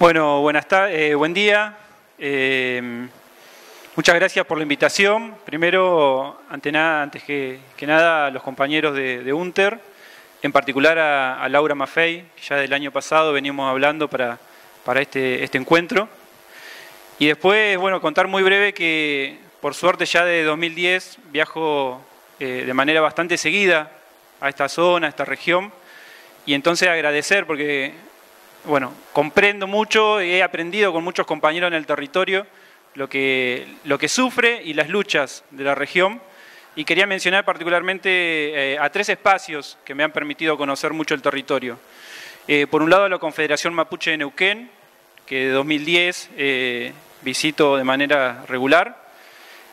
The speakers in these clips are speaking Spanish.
Bueno, buenas tardes, eh, buen día. Eh, muchas gracias por la invitación. Primero, ante nada, antes que, nada, a los compañeros de, UNTER, en particular a, Laura Maffei, que ya del año pasado venimos hablando para, para este, este encuentro. Y después, bueno, contar muy breve que por suerte ya de 2010 viajo eh, de manera bastante seguida a esta zona, a esta región, y entonces agradecer porque bueno, comprendo mucho y he aprendido con muchos compañeros en el territorio lo que, lo que sufre y las luchas de la región. Y quería mencionar particularmente eh, a tres espacios que me han permitido conocer mucho el territorio. Eh, por un lado, la Confederación Mapuche de Neuquén, que de 2010 eh, visito de manera regular.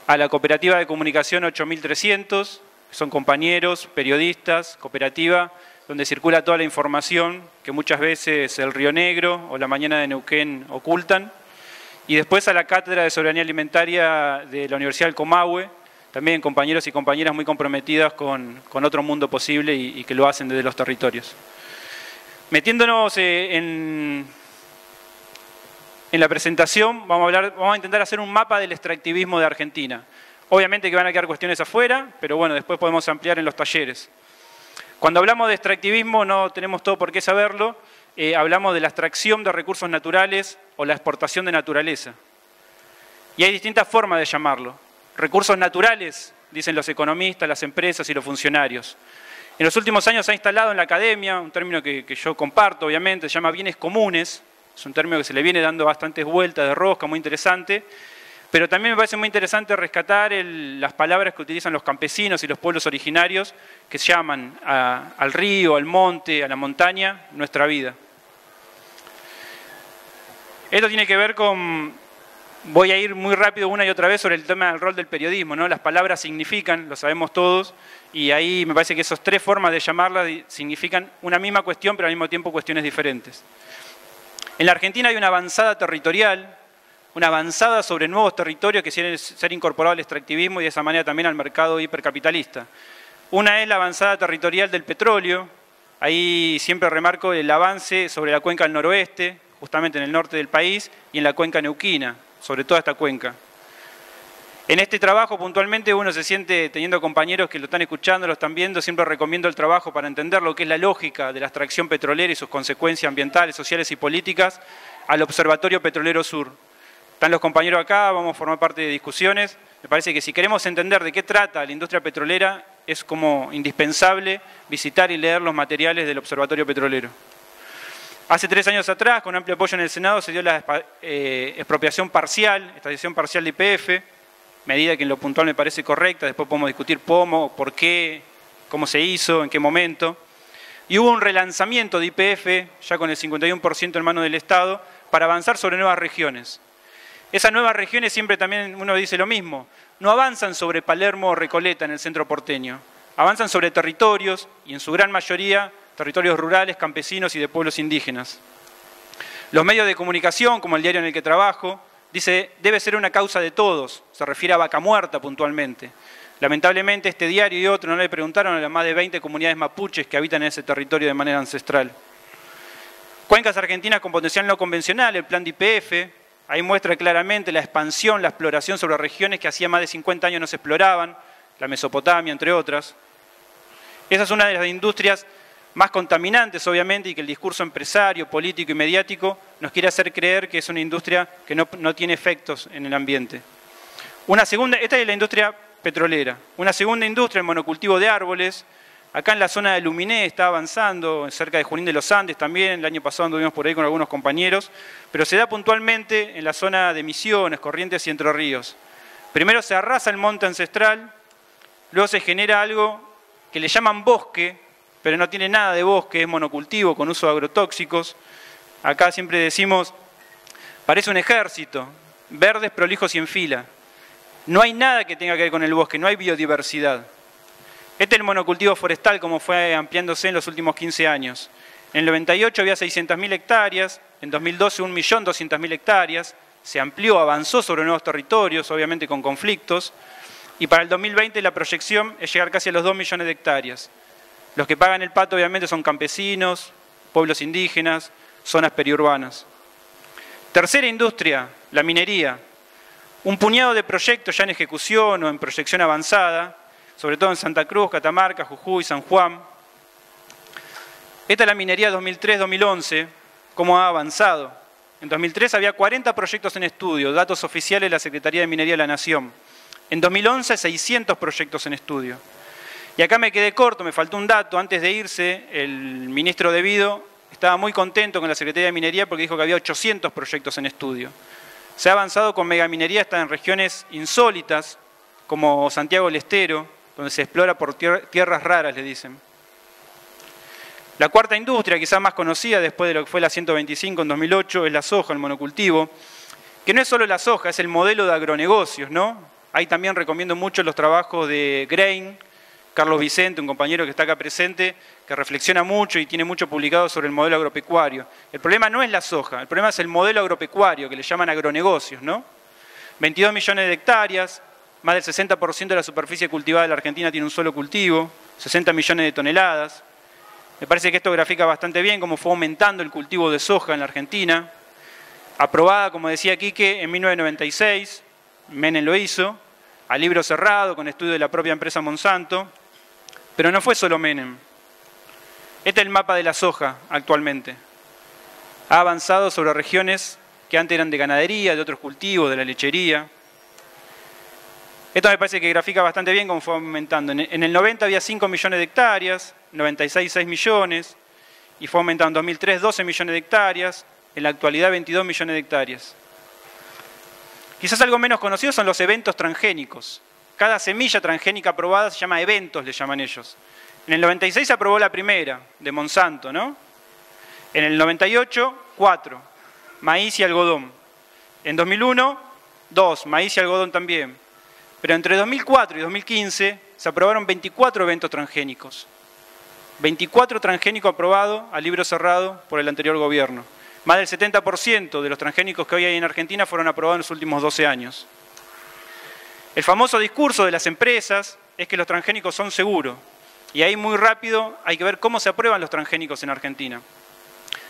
A la Cooperativa de Comunicación 8300, que son compañeros, periodistas, cooperativa, donde circula toda la información que muchas veces el Río Negro o la Mañana de Neuquén ocultan. Y después a la Cátedra de Soberanía Alimentaria de la Universidad del también compañeros y compañeras muy comprometidas con, otro mundo posible y, que lo hacen desde los territorios. Metiéndonos eh, en, la presentación, vamos a, vamos a intentar hacer un mapa del extractivismo de Argentina. Obviamente que van a quedar cuestiones afuera, pero bueno, después podemos ampliar en los talleres. Cuando hablamos de extractivismo no tenemos todo por qué saberlo, eh, hablamos de la extracción de recursos naturales o la exportación de naturaleza. Y hay distintas formas de llamarlo. Recursos naturales, dicen los economistas, las empresas y los funcionarios. En los últimos años se ha instalado en la academia un término que, que yo comparto, obviamente, se llama bienes comunes. Es un término que se le viene dando bastantes vueltas de rosca, muy interesante pero también me parece muy interesante rescatar las palabras que utilizan los campesinos y los pueblos originarios que llaman al río, al monte, a la montaña, nuestra vida. Esto tiene que ver con, voy a ir muy rápido una y otra vez sobre el tema del rol del periodismo, ¿no? Las palabras significan, lo sabemos todos, y ahí me parece que esas tres formas de llamarlas significan una misma cuestión, pero al mismo tiempo cuestiones diferentes. En la Argentina hay una avanzada territorial, una avanzada sobre nuevos territorios que quieren ser incorporados al extractivismo y de esa manera también al mercado hipercapitalista. Una es la avanzada territorial del petróleo, ahí siempre remarco el avance sobre la cuenca del noroeste, justamente en el norte del país, y en la cuenca neuquina, sobre toda esta cuenca. En este trabajo puntualmente uno se siente teniendo compañeros que lo están escuchando, lo están viendo, siempre recomiendo el trabajo para entender lo que es la lógica de la extracción petrolera y sus consecuencias ambientales, sociales y políticas al Observatorio Petrolero Sur. Están los compañeros acá, vamos a formar parte de discusiones. Me parece que si queremos entender de qué trata la industria petrolera, es como indispensable visitar y leer los materiales del Observatorio Petrolero. Hace tres años atrás, con amplio apoyo en el Senado, se dio la eh, expropiación parcial, extracción parcial de IPF, medida que en lo puntual me parece correcta, después podemos discutir cómo, por qué, cómo se hizo, en qué momento. Y hubo un relanzamiento de IPF, ya con el 51% en manos del Estado, para avanzar sobre nuevas regiones. Esas nuevas regiones siempre también uno dice lo mismo, no avanzan sobre Palermo o Recoleta en el centro porteño, avanzan sobre territorios y en su gran mayoría territorios rurales, campesinos y de pueblos indígenas. Los medios de comunicación, como el diario en el que trabajo, dice debe ser una causa de todos, se refiere a Vaca Muerta puntualmente. Lamentablemente este diario y otro no le preguntaron a las más de 20 comunidades mapuches que habitan en ese territorio de manera ancestral. Cuencas argentinas con potencial no convencional, el plan de IPF, Ahí muestra claramente la expansión, la exploración sobre regiones que hacía más de 50 años no se exploraban, la Mesopotamia, entre otras. Esa es una de las industrias más contaminantes, obviamente, y que el discurso empresario, político y mediático nos quiere hacer creer que es una industria que no, no tiene efectos en el ambiente. Una segunda, esta es la industria petrolera. Una segunda industria, el monocultivo de árboles, Acá en la zona de Luminé está avanzando, cerca de Junín de los Andes también, el año pasado anduvimos por ahí con algunos compañeros, pero se da puntualmente en la zona de Misiones, Corrientes y Entre Ríos. Primero se arrasa el monte ancestral, luego se genera algo que le llaman bosque, pero no tiene nada de bosque, es monocultivo con uso de agrotóxicos. Acá siempre decimos, parece un ejército, verdes, prolijos y en fila. No hay nada que tenga que ver con el bosque, no hay biodiversidad. Este es el monocultivo forestal como fue ampliándose en los últimos 15 años. En el 98 había 600.000 hectáreas, en 2012 1.200.000 hectáreas, se amplió, avanzó sobre nuevos territorios, obviamente con conflictos, y para el 2020 la proyección es llegar casi a los 2 millones de hectáreas. Los que pagan el pato obviamente son campesinos, pueblos indígenas, zonas periurbanas. Tercera industria, la minería. Un puñado de proyectos ya en ejecución o en proyección avanzada, sobre todo en Santa Cruz, Catamarca, Jujuy, San Juan. Esta es la minería 2003-2011, cómo ha avanzado. En 2003 había 40 proyectos en estudio, datos oficiales de la Secretaría de Minería de la Nación. En 2011, 600 proyectos en estudio. Y acá me quedé corto, me faltó un dato. Antes de irse, el ministro Debido estaba muy contento con la Secretaría de Minería porque dijo que había 800 proyectos en estudio. Se ha avanzado con megaminería hasta en regiones insólitas, como Santiago del Estero, donde se explora por tierras raras, le dicen. La cuarta industria, quizá más conocida después de lo que fue la 125 en 2008, es la soja, el monocultivo, que no es solo la soja, es el modelo de agronegocios, ¿no? Ahí también recomiendo mucho los trabajos de Grain, Carlos Vicente, un compañero que está acá presente, que reflexiona mucho y tiene mucho publicado sobre el modelo agropecuario. El problema no es la soja, el problema es el modelo agropecuario, que le llaman agronegocios, ¿no? 22 millones de hectáreas, más del 60% de la superficie cultivada de la Argentina tiene un solo cultivo, 60 millones de toneladas. Me parece que esto grafica bastante bien cómo fue aumentando el cultivo de soja en la Argentina. Aprobada, como decía Quique, en 1996, Menem lo hizo, a libro cerrado, con estudio de la propia empresa Monsanto. Pero no fue solo Menem. Este es el mapa de la soja actualmente. Ha avanzado sobre regiones que antes eran de ganadería, de otros cultivos, de la lechería. Esto me parece que grafica bastante bien cómo fue aumentando. En el 90 había 5 millones de hectáreas, en 96 6 millones, y fue aumentando en 2003 12 millones de hectáreas, en la actualidad 22 millones de hectáreas. Quizás algo menos conocido son los eventos transgénicos. Cada semilla transgénica aprobada se llama eventos, le llaman ellos. En el 96 se aprobó la primera, de Monsanto, ¿no? En el 98, cuatro, maíz y algodón. En 2001, dos, maíz y algodón también. Pero entre 2004 y 2015 se aprobaron 24 eventos transgénicos. 24 transgénicos aprobados a libro cerrado por el anterior gobierno. Más del 70% de los transgénicos que hoy hay en Argentina fueron aprobados en los últimos 12 años. El famoso discurso de las empresas es que los transgénicos son seguros. Y ahí muy rápido hay que ver cómo se aprueban los transgénicos en Argentina.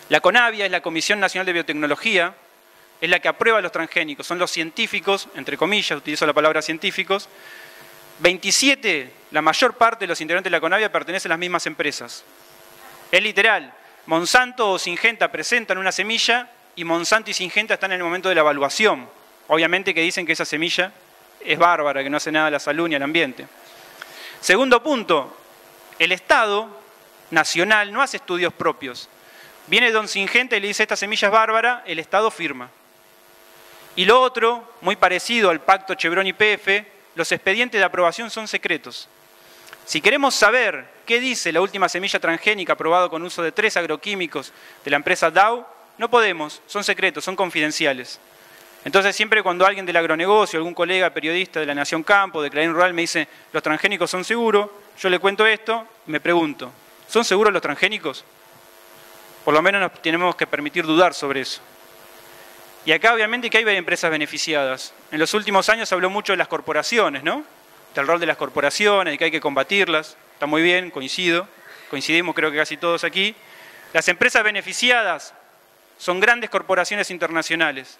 La CONAVIA es la Comisión Nacional de Biotecnología, es la que aprueba los transgénicos. Son los científicos, entre comillas, utilizo la palabra científicos. 27, la mayor parte de los integrantes de la CONAVIA pertenecen a las mismas empresas. Es literal. Monsanto o Singenta presentan una semilla y Monsanto y Singenta están en el momento de la evaluación. Obviamente que dicen que esa semilla es bárbara, que no hace nada a la salud ni al ambiente. Segundo punto, el Estado nacional no hace estudios propios. Viene Don Singenta y le dice, esta semilla es bárbara, el Estado firma. Y lo otro, muy parecido al pacto Chevron-YPF, los expedientes de aprobación son secretos. Si queremos saber qué dice la última semilla transgénica aprobada con uso de tres agroquímicos de la empresa Dow, no podemos, son secretos, son confidenciales. Entonces siempre cuando alguien del agronegocio, algún colega periodista de la Nación Campo, de Clarín Rural, me dice, los transgénicos son seguros, yo le cuento esto y me pregunto, ¿son seguros los transgénicos? Por lo menos nos tenemos que permitir dudar sobre eso. Y acá obviamente que hay empresas beneficiadas. En los últimos años se habló mucho de las corporaciones, ¿no? Del rol de las corporaciones, de que hay que combatirlas. Está muy bien, coincido. Coincidimos creo que casi todos aquí. Las empresas beneficiadas son grandes corporaciones internacionales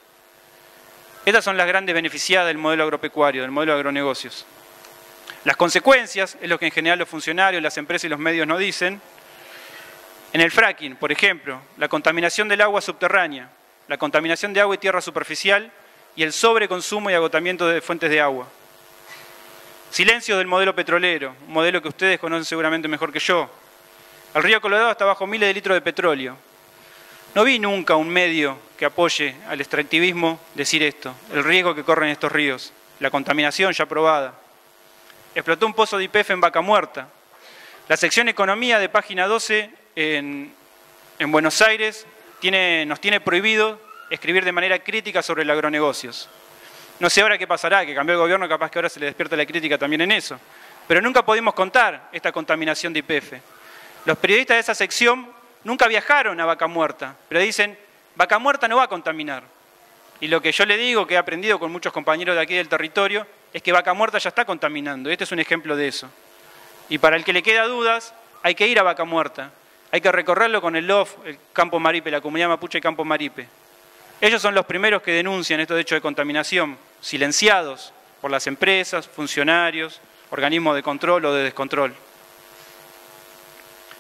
estas son las grandes beneficiadas del modelo agropecuario, del modelo de agronegocios. Las consecuencias, es lo que en general los funcionarios, las empresas y los medios no dicen. En el fracking, por ejemplo, la contaminación del agua subterránea, la contaminación de agua y tierra superficial y el sobreconsumo y agotamiento de fuentes de agua. Silencio del modelo petrolero, un modelo que ustedes conocen seguramente mejor que yo. El río Colorado está bajo miles de litros de petróleo. No vi nunca un medio que apoye al extractivismo decir esto, el riesgo que corren estos ríos, la contaminación ya probada. Explotó un pozo de IPF en Vaca Muerta. La sección Economía de página 12 en, Buenos Aires nos tiene prohibido escribir de manera crítica sobre los agronegocios. No sé ahora qué pasará, que cambió el gobierno, capaz que ahora se le despierta la crítica también en eso. Pero nunca pudimos contar esta contaminación de IPF. Los periodistas de esa sección nunca viajaron a Vaca Muerta, pero dicen, Vaca Muerta no va a contaminar. Y lo que yo le digo, que he aprendido con muchos compañeros de aquí del territorio, es que Vaca Muerta ya está contaminando. Este es un ejemplo de eso. Y para el que le queda dudas, hay que ir a Vaca Muerta. Hay que recorrerlo con el LOF, el Campo Maripe, la comunidad mapuche Campo Maripe. Ellos son los primeros que denuncian estos hechos de contaminación, silenciados por las empresas, funcionarios, organismos de control o de descontrol.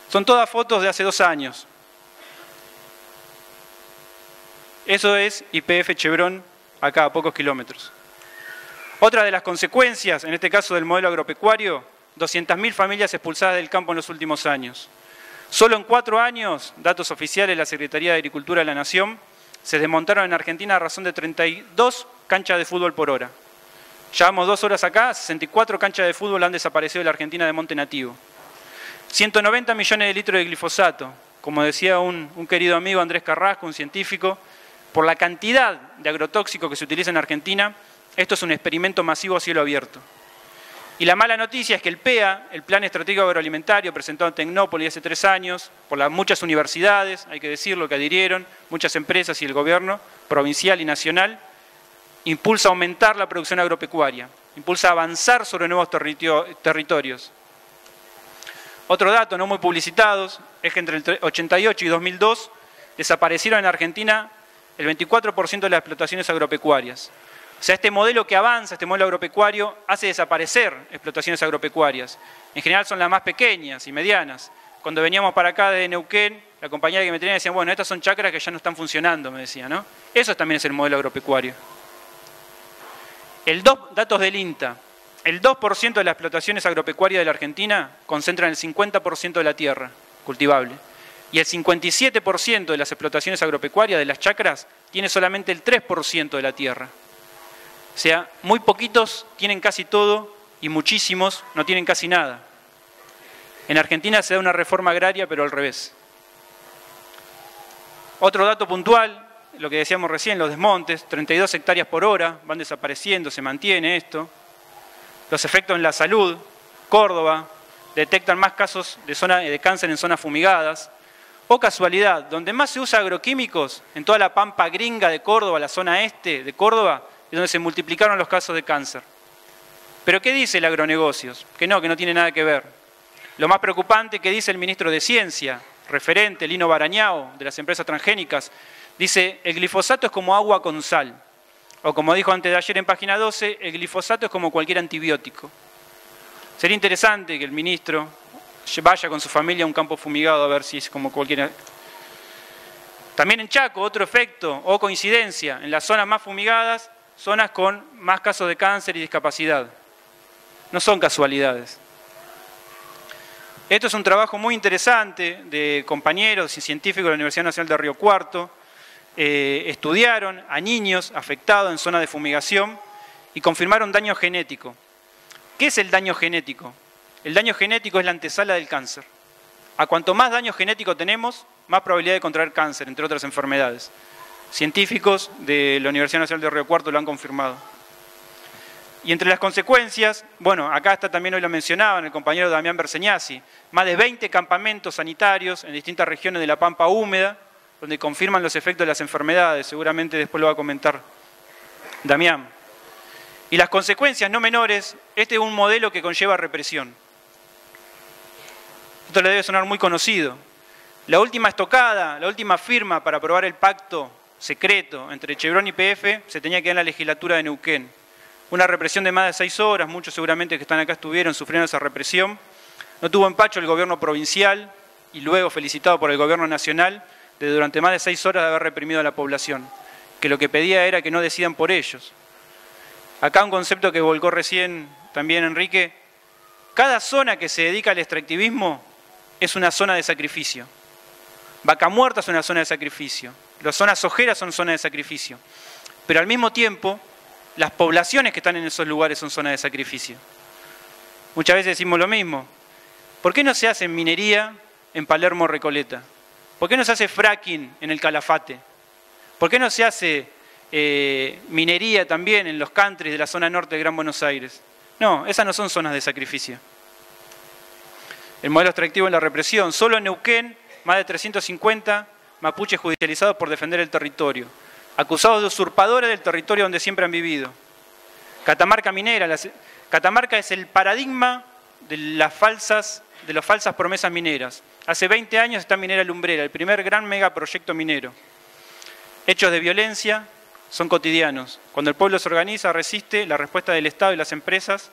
Son todas fotos de hace dos años. Eso es IPF Chevron acá a pocos kilómetros. Otra de las consecuencias, en este caso del modelo agropecuario, 200.000 familias expulsadas del campo en los últimos años. Solo en cuatro años, datos oficiales de la Secretaría de Agricultura de la Nación, se desmontaron en Argentina a razón de 32 canchas de fútbol por hora. Llevamos dos horas acá, 64 canchas de fútbol han desaparecido de la Argentina de monte nativo. 190 millones de litros de glifosato, como decía un, un querido amigo Andrés Carrasco, un científico, por la cantidad de agrotóxico que se utiliza en Argentina, esto es un experimento masivo a cielo abierto. Y la mala noticia es que el PEA, el Plan Estratégico Agroalimentario, presentado en Tecnópolis hace tres años, por las muchas universidades, hay que decirlo, que adhirieron, muchas empresas y el gobierno provincial y nacional, impulsa aumentar la producción agropecuaria, impulsa avanzar sobre nuevos territorios. Otro dato no muy publicitados es que entre el 88 y 2002 desaparecieron en Argentina el 24% de las explotaciones agropecuarias. O sea, este modelo que avanza, este modelo agropecuario, hace desaparecer explotaciones agropecuarias. En general son las más pequeñas y medianas. Cuando veníamos para acá de Neuquén, la compañía que me tenía decía, bueno, estas son chacras que ya no están funcionando, me decía, ¿no? Eso también es el modelo agropecuario. El datos del INTA, el 2% de las explotaciones agropecuarias de la Argentina concentran el 50% de la tierra cultivable. Y el 57% de las explotaciones agropecuarias de las chacras tiene solamente el 3% de la tierra. O sea, muy poquitos tienen casi todo y muchísimos no tienen casi nada. En Argentina se da una reforma agraria, pero al revés. Otro dato puntual, lo que decíamos recién, los desmontes, 32 hectáreas por hora, van desapareciendo, se mantiene esto. Los efectos en la salud, Córdoba, detectan más casos de, de cáncer en zonas fumigadas. O casualidad, donde más se usa agroquímicos, en toda la pampa gringa de Córdoba, la zona este de Córdoba, donde se multiplicaron los casos de cáncer. Pero ¿qué dice el agronegocios? Que no, que no tiene nada que ver. Lo más preocupante que dice el ministro de Ciencia, referente, Lino Barañao, de las empresas transgénicas, dice, el glifosato es como agua con sal. O como dijo antes de ayer en página 12, el glifosato es como cualquier antibiótico. Sería interesante que el ministro vaya con su familia a un campo fumigado a ver si es como cualquier... También en Chaco, otro efecto o coincidencia, en las zonas más fumigadas zonas con más casos de cáncer y discapacidad. No son casualidades. Esto es un trabajo muy interesante de compañeros y científicos de la Universidad Nacional de Río Cuarto. Eh, estudiaron a niños afectados en zona de fumigación y confirmaron daño genético. ¿Qué es el daño genético? El daño genético es la antesala del cáncer. A cuanto más daño genético tenemos, más probabilidad de contraer cáncer, entre otras enfermedades. Científicos de la Universidad Nacional de Río Cuarto lo han confirmado. Y entre las consecuencias, bueno, acá está también hoy lo mencionaban el compañero Damián Berseñasi, más de 20 campamentos sanitarios en distintas regiones de la Pampa húmeda, donde confirman los efectos de las enfermedades, seguramente después lo va a comentar Damián. Y las consecuencias no menores, este es un modelo que conlleva represión. Esto le debe sonar muy conocido. La última estocada, la última firma para aprobar el pacto secreto entre Chevron y PF se tenía que dar en la legislatura de Neuquén. Una represión de más de seis horas, muchos seguramente que están acá estuvieron sufriendo esa represión. No tuvo empacho el gobierno provincial y luego felicitado por el gobierno nacional de durante más de seis horas de haber reprimido a la población, que lo que pedía era que no decidan por ellos. Acá un concepto que volcó recién también Enrique, cada zona que se dedica al extractivismo es una zona de sacrificio. Vaca Muerta es una zona de sacrificio. Las zonas ojeras son zonas de sacrificio. Pero al mismo tiempo, las poblaciones que están en esos lugares son zonas de sacrificio. Muchas veces decimos lo mismo. ¿Por qué no se hace minería en Palermo Recoleta? ¿Por qué no se hace fracking en el Calafate? ¿Por qué no se hace eh, minería también en los countries de la zona norte de Gran Buenos Aires? No, esas no son zonas de sacrificio. El modelo extractivo en la represión. Solo en Neuquén, más de 350 mapuches judicializados por defender el territorio, acusados de usurpadores del territorio donde siempre han vivido. Catamarca minera, Catamarca es el paradigma de las falsas, de las falsas promesas mineras. Hace 20 años está Minera Lumbrera, el primer gran megaproyecto minero. Hechos de violencia son cotidianos. Cuando el pueblo se organiza, resiste, la respuesta del Estado y las empresas.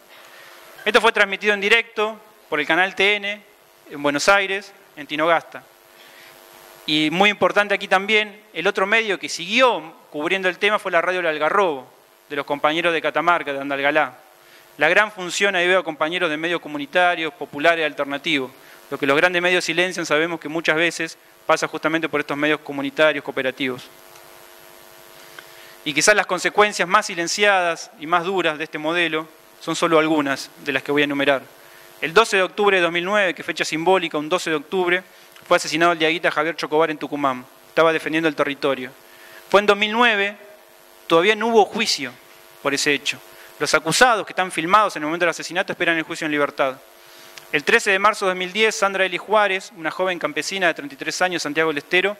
Esto fue transmitido en directo por el canal TN en Buenos Aires, en Tinogasta. Y muy importante aquí también, el otro medio que siguió cubriendo el tema fue la radio El Algarrobo, de los compañeros de Catamarca, de Andalgalá. La gran función, ahí veo compañeros de medios comunitarios, populares, alternativos. Lo que los grandes medios silencian sabemos que muchas veces pasa justamente por estos medios comunitarios, cooperativos. Y quizás las consecuencias más silenciadas y más duras de este modelo son solo algunas de las que voy a enumerar. El 12 de octubre de 2009, que fecha simbólica, un 12 de octubre, fue asesinado el diaguita Javier Chocobar en Tucumán. Estaba defendiendo el territorio. Fue en 2009, todavía no hubo juicio por ese hecho. Los acusados que están filmados en el momento del asesinato esperan el juicio en libertad. El 13 de marzo de 2010, Sandra Eli Juárez, una joven campesina de 33 años, Santiago del Estero,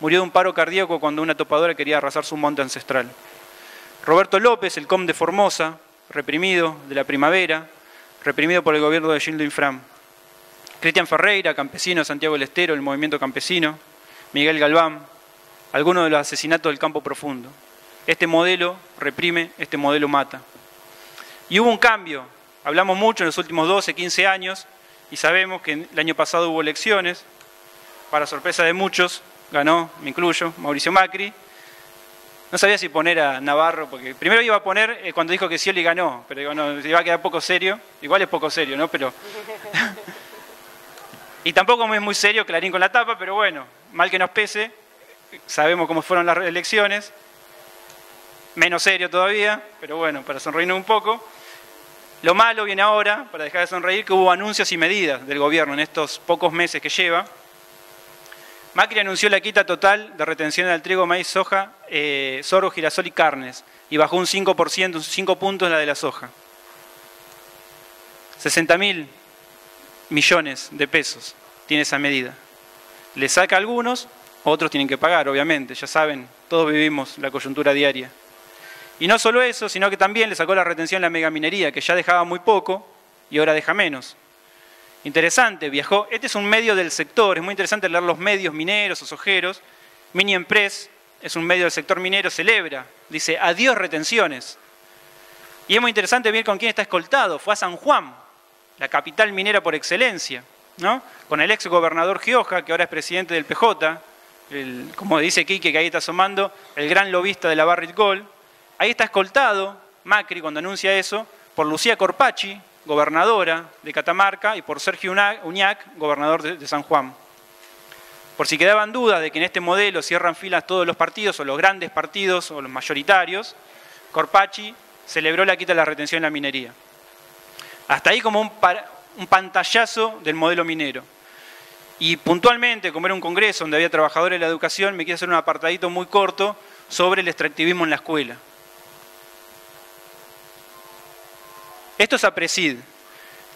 murió de un paro cardíaco cuando una topadora quería arrasar su monte ancestral. Roberto López, el com de Formosa, reprimido de la primavera, reprimido por el gobierno de Gildo Infram. Cristian Ferreira, campesino Santiago del Estero, el movimiento campesino. Miguel Galván, algunos de los asesinatos del campo profundo. Este modelo reprime, este modelo mata. Y hubo un cambio. Hablamos mucho en los últimos 12, 15 años y sabemos que el año pasado hubo elecciones. Para sorpresa de muchos, ganó, me incluyo, Mauricio Macri. No sabía si poner a Navarro, porque primero iba a poner eh, cuando dijo que Scioli ganó, pero iba a quedar poco serio. Igual es poco serio, ¿no? Pero. y tampoco es muy serio Clarín con la tapa, pero bueno, mal que nos pese, sabemos cómo fueron las elecciones. Menos serio todavía, pero bueno, para sonreírnos un poco. Lo malo viene ahora, para dejar de sonreír, que hubo anuncios y medidas del gobierno en estos pocos meses que lleva Macri anunció la quita total de retención del trigo, maíz, soja, eh, sorgo, girasol y carnes y bajó un 5%, un 5 puntos la de la soja. 60 mil millones de pesos tiene esa medida. Le saca a algunos, otros tienen que pagar, obviamente, ya saben, todos vivimos la coyuntura diaria. Y no solo eso, sino que también le sacó la retención la megaminería, que ya dejaba muy poco y ahora deja menos. Interesante, viajó. Este es un medio del sector, es muy interesante leer los medios mineros o sojeros. Mini Empress es un medio del sector minero, celebra, dice adiós retenciones. Y es muy interesante ver con quién está escoltado. Fue a San Juan, la capital minera por excelencia, ¿no? con el ex gobernador Gioja, que ahora es presidente del PJ, como dice Quique, que ahí está asomando, el gran lobista de la Barrit Gold. Ahí está escoltado Macri cuando anuncia eso por Lucía Corpachi, gobernadora de Catamarca, y por Sergio Uñac, gobernador de San Juan. Por si quedaban dudas de que en este modelo cierran filas todos los partidos, o los grandes partidos, o los mayoritarios, Corpachi celebró la quita de la retención en la minería. Hasta ahí como un, pantallazo del modelo minero. Y puntualmente, como era un congreso donde había trabajadores de la educación, me quiero hacer un apartadito muy corto sobre el extractivismo en la escuela. Esto es APRESID.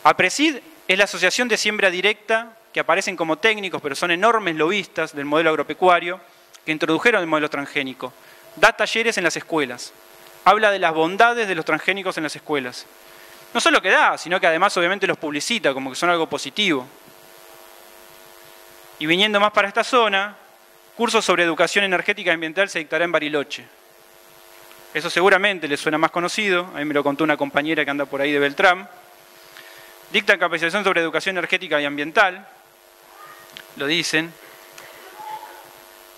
APRESID es la asociación de siembra directa que aparecen como técnicos, pero son enormes lobistas del modelo agropecuario, que introdujeron el modelo transgénico. Da talleres en las escuelas. Habla de las bondades de los transgénicos en las escuelas. No solo que da, sino que además obviamente los publicita como que son algo positivo. Y viniendo más para esta zona, cursos sobre educación energética y ambiental se dictará en Bariloche. Eso seguramente les suena más conocido, a mí me lo contó una compañera que anda por ahí de Beltrán. Dictan capacitación sobre educación energética y ambiental, lo dicen.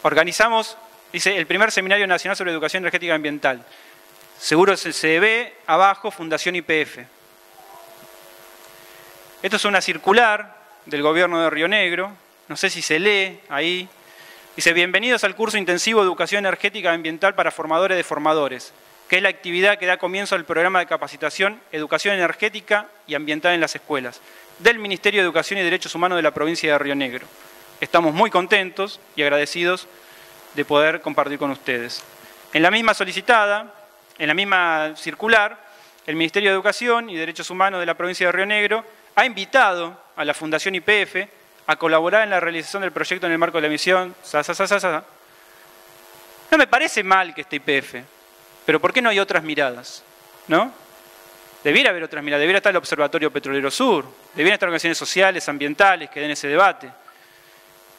Organizamos, dice, el primer Seminario Nacional sobre Educación Energética y Ambiental. Seguro se ve abajo Fundación IPF. Esto es una circular del gobierno de Río Negro, no sé si se lee ahí, Dice, bienvenidos al curso intensivo de Educación Energética Ambiental para Formadores de Formadores, que es la actividad que da comienzo al programa de capacitación Educación Energética y Ambiental en las Escuelas, del Ministerio de Educación y Derechos Humanos de la provincia de Río Negro. Estamos muy contentos y agradecidos de poder compartir con ustedes. En la misma solicitada, en la misma circular, el Ministerio de Educación y Derechos Humanos de la provincia de Río Negro ha invitado a la Fundación IPF a colaborar en la realización del proyecto en el marco de la misión. no me parece mal que esté IPF, pero ¿por qué no hay otras miradas? ¿No? Debiera haber otras miradas, debiera estar el Observatorio Petrolero Sur, debieran estar organizaciones sociales, ambientales que den ese debate.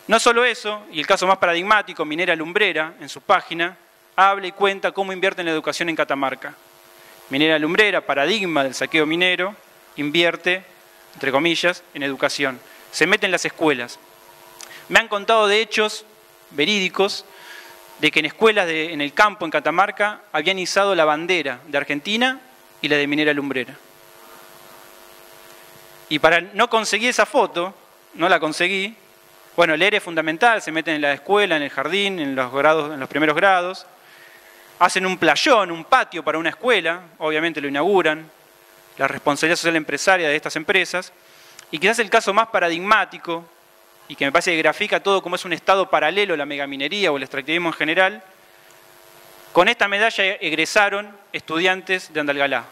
No solo eso, y el caso más paradigmático, Minera Lumbrera, en su página, habla y cuenta cómo invierte en la educación en Catamarca. Minera Lumbrera, paradigma del saqueo minero, invierte, entre comillas, en educación. Se mete en las escuelas. Me han contado de hechos verídicos de que en escuelas en el campo, en Catamarca, habían izado la bandera de Argentina y la de Minera Lumbrera. Y para no conseguir esa foto, no la conseguí, bueno, leer es fundamental, se meten en la escuela, en el jardín, en los, grados, en los primeros grados, hacen un playón, un patio para una escuela, obviamente lo inauguran, la responsabilidad social empresaria de estas empresas, y quizás el caso más paradigmático, y que me parece que grafica todo como es un estado paralelo la megaminería o el extractivismo en general, con esta medalla egresaron estudiantes de Andalgalá.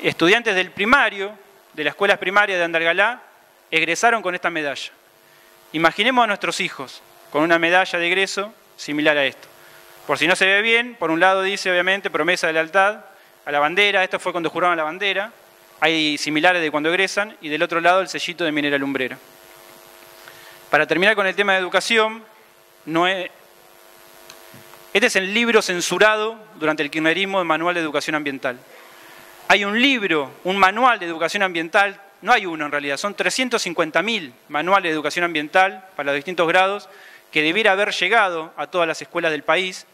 Estudiantes del primario, de las escuelas primarias de Andalgalá, egresaron con esta medalla. Imaginemos a nuestros hijos con una medalla de egreso similar a esto. Por si no se ve bien, por un lado dice obviamente promesa de lealtad a la bandera, esto fue cuando juraron la bandera, hay similares de cuando egresan, y del otro lado el sellito de minera lumbrera. Para terminar con el tema de educación, no este es el libro censurado durante el kirchnerismo de Manual de Educación Ambiental. Hay un libro, un manual de educación ambiental no hay uno en realidad, son 350.000 manuales de educación ambiental para los distintos grados que debiera haber llegado a todas las escuelas del país,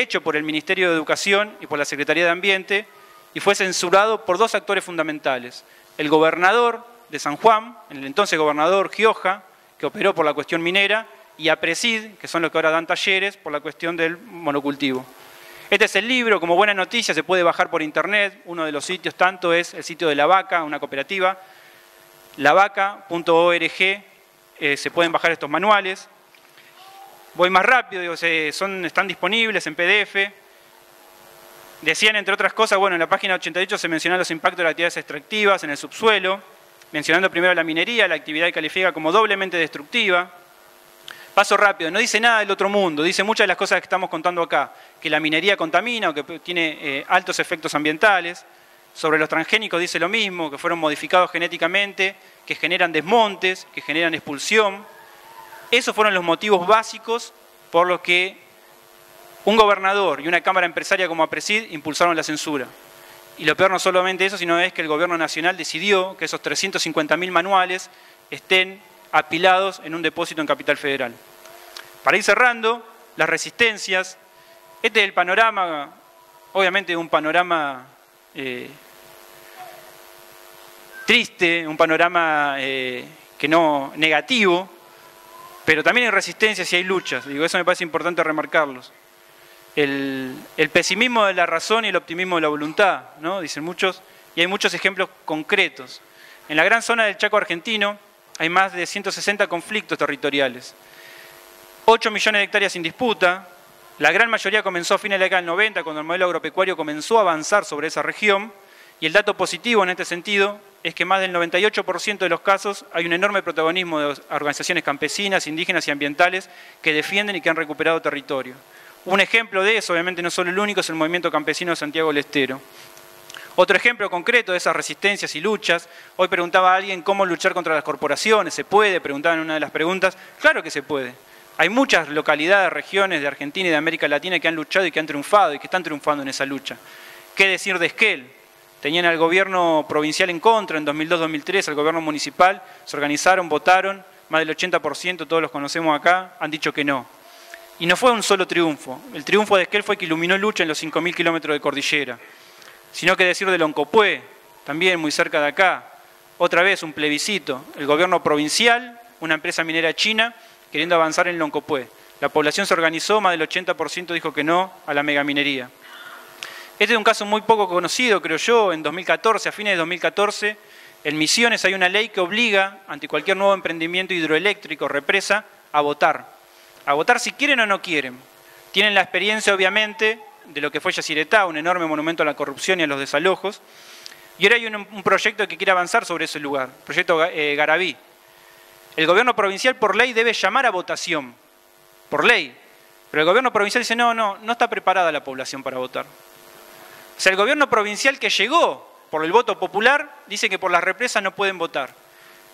hecho por el Ministerio de Educación y por la Secretaría de Ambiente, y fue censurado por dos actores fundamentales. El gobernador de San Juan, el entonces gobernador Gioja, que operó por la cuestión minera, y APRESID, que son los que ahora dan talleres por la cuestión del monocultivo. Este es el libro, como buena noticia, se puede bajar por internet. Uno de los sitios tanto es el sitio de La Vaca, una cooperativa, lavaca.org, eh, se pueden bajar estos manuales. Voy más rápido, digo, son, están disponibles en PDF. Decían, entre otras cosas, bueno, en la página 88 se mencionan los impactos de las actividades extractivas en el subsuelo, mencionando primero la minería, la actividad que califica como doblemente destructiva. Paso rápido, no dice nada del otro mundo, dice muchas de las cosas que estamos contando acá, que la minería contamina o que tiene eh, altos efectos ambientales, sobre los transgénicos dice lo mismo, que fueron modificados genéticamente, que generan desmontes, que generan expulsión. Esos fueron los motivos básicos por los que un gobernador y una cámara empresaria como APRESID impulsaron la censura. Y lo peor no solamente eso, sino es que el gobierno nacional decidió que esos 350.000 manuales estén apilados en un depósito en Capital Federal. Para ir cerrando, las resistencias. Este es el panorama, obviamente un panorama eh, triste, un panorama eh, que no negativo, pero también hay resistencias y hay luchas. Digo, eso me parece importante remarcarlos. El, pesimismo de la razón y el optimismo de la voluntad, ¿no? dicen muchos, y hay muchos ejemplos concretos. En la gran zona del Chaco argentino hay más de 160 conflictos territoriales. 8 millones de hectáreas sin disputa. La gran mayoría comenzó a fines de la década del 90, cuando el modelo agropecuario comenzó a avanzar sobre esa región. Y el dato positivo en este sentido es que más del 98% de los casos hay un enorme protagonismo de organizaciones campesinas, indígenas y ambientales que defienden y que han recuperado territorio. Un ejemplo de eso, obviamente no solo el único, es el movimiento campesino de Santiago del Estero. Otro ejemplo concreto de esas resistencias y luchas, hoy preguntaba a alguien cómo luchar contra las corporaciones, ¿se puede? Preguntaba en una de las preguntas. Claro que se puede. Hay muchas localidades, regiones de Argentina y de América Latina que han luchado y que han triunfado y que están triunfando en esa lucha. ¿Qué decir de Esquel? Tenían al gobierno provincial en contra en 2002-2003, al gobierno municipal, se organizaron, votaron, más del 80%, todos los conocemos acá, han dicho que no. Y no fue un solo triunfo. El triunfo de Esquel fue que iluminó lucha en los 5.000 kilómetros de cordillera. Sino que decir de Loncopué, también muy cerca de acá, otra vez un plebiscito. El gobierno provincial, una empresa minera china, queriendo avanzar en Loncopué. La población se organizó, más del 80% dijo que no a la megaminería. Este es un caso muy poco conocido, creo yo, en 2014, a fines de 2014, en Misiones hay una ley que obliga, ante cualquier nuevo emprendimiento hidroeléctrico, represa, a votar. A votar si quieren o no quieren. Tienen la experiencia, obviamente, de lo que fue Yacyretá, un enorme monumento a la corrupción y a los desalojos. Y ahora hay un, proyecto que quiere avanzar sobre ese lugar, proyecto eh, Garabí. El gobierno provincial por ley debe llamar a votación, por ley. Pero el gobierno provincial dice, no, no, no está preparada la población para votar. O sea, el gobierno provincial que llegó por el voto popular dice que por las represas no pueden votar.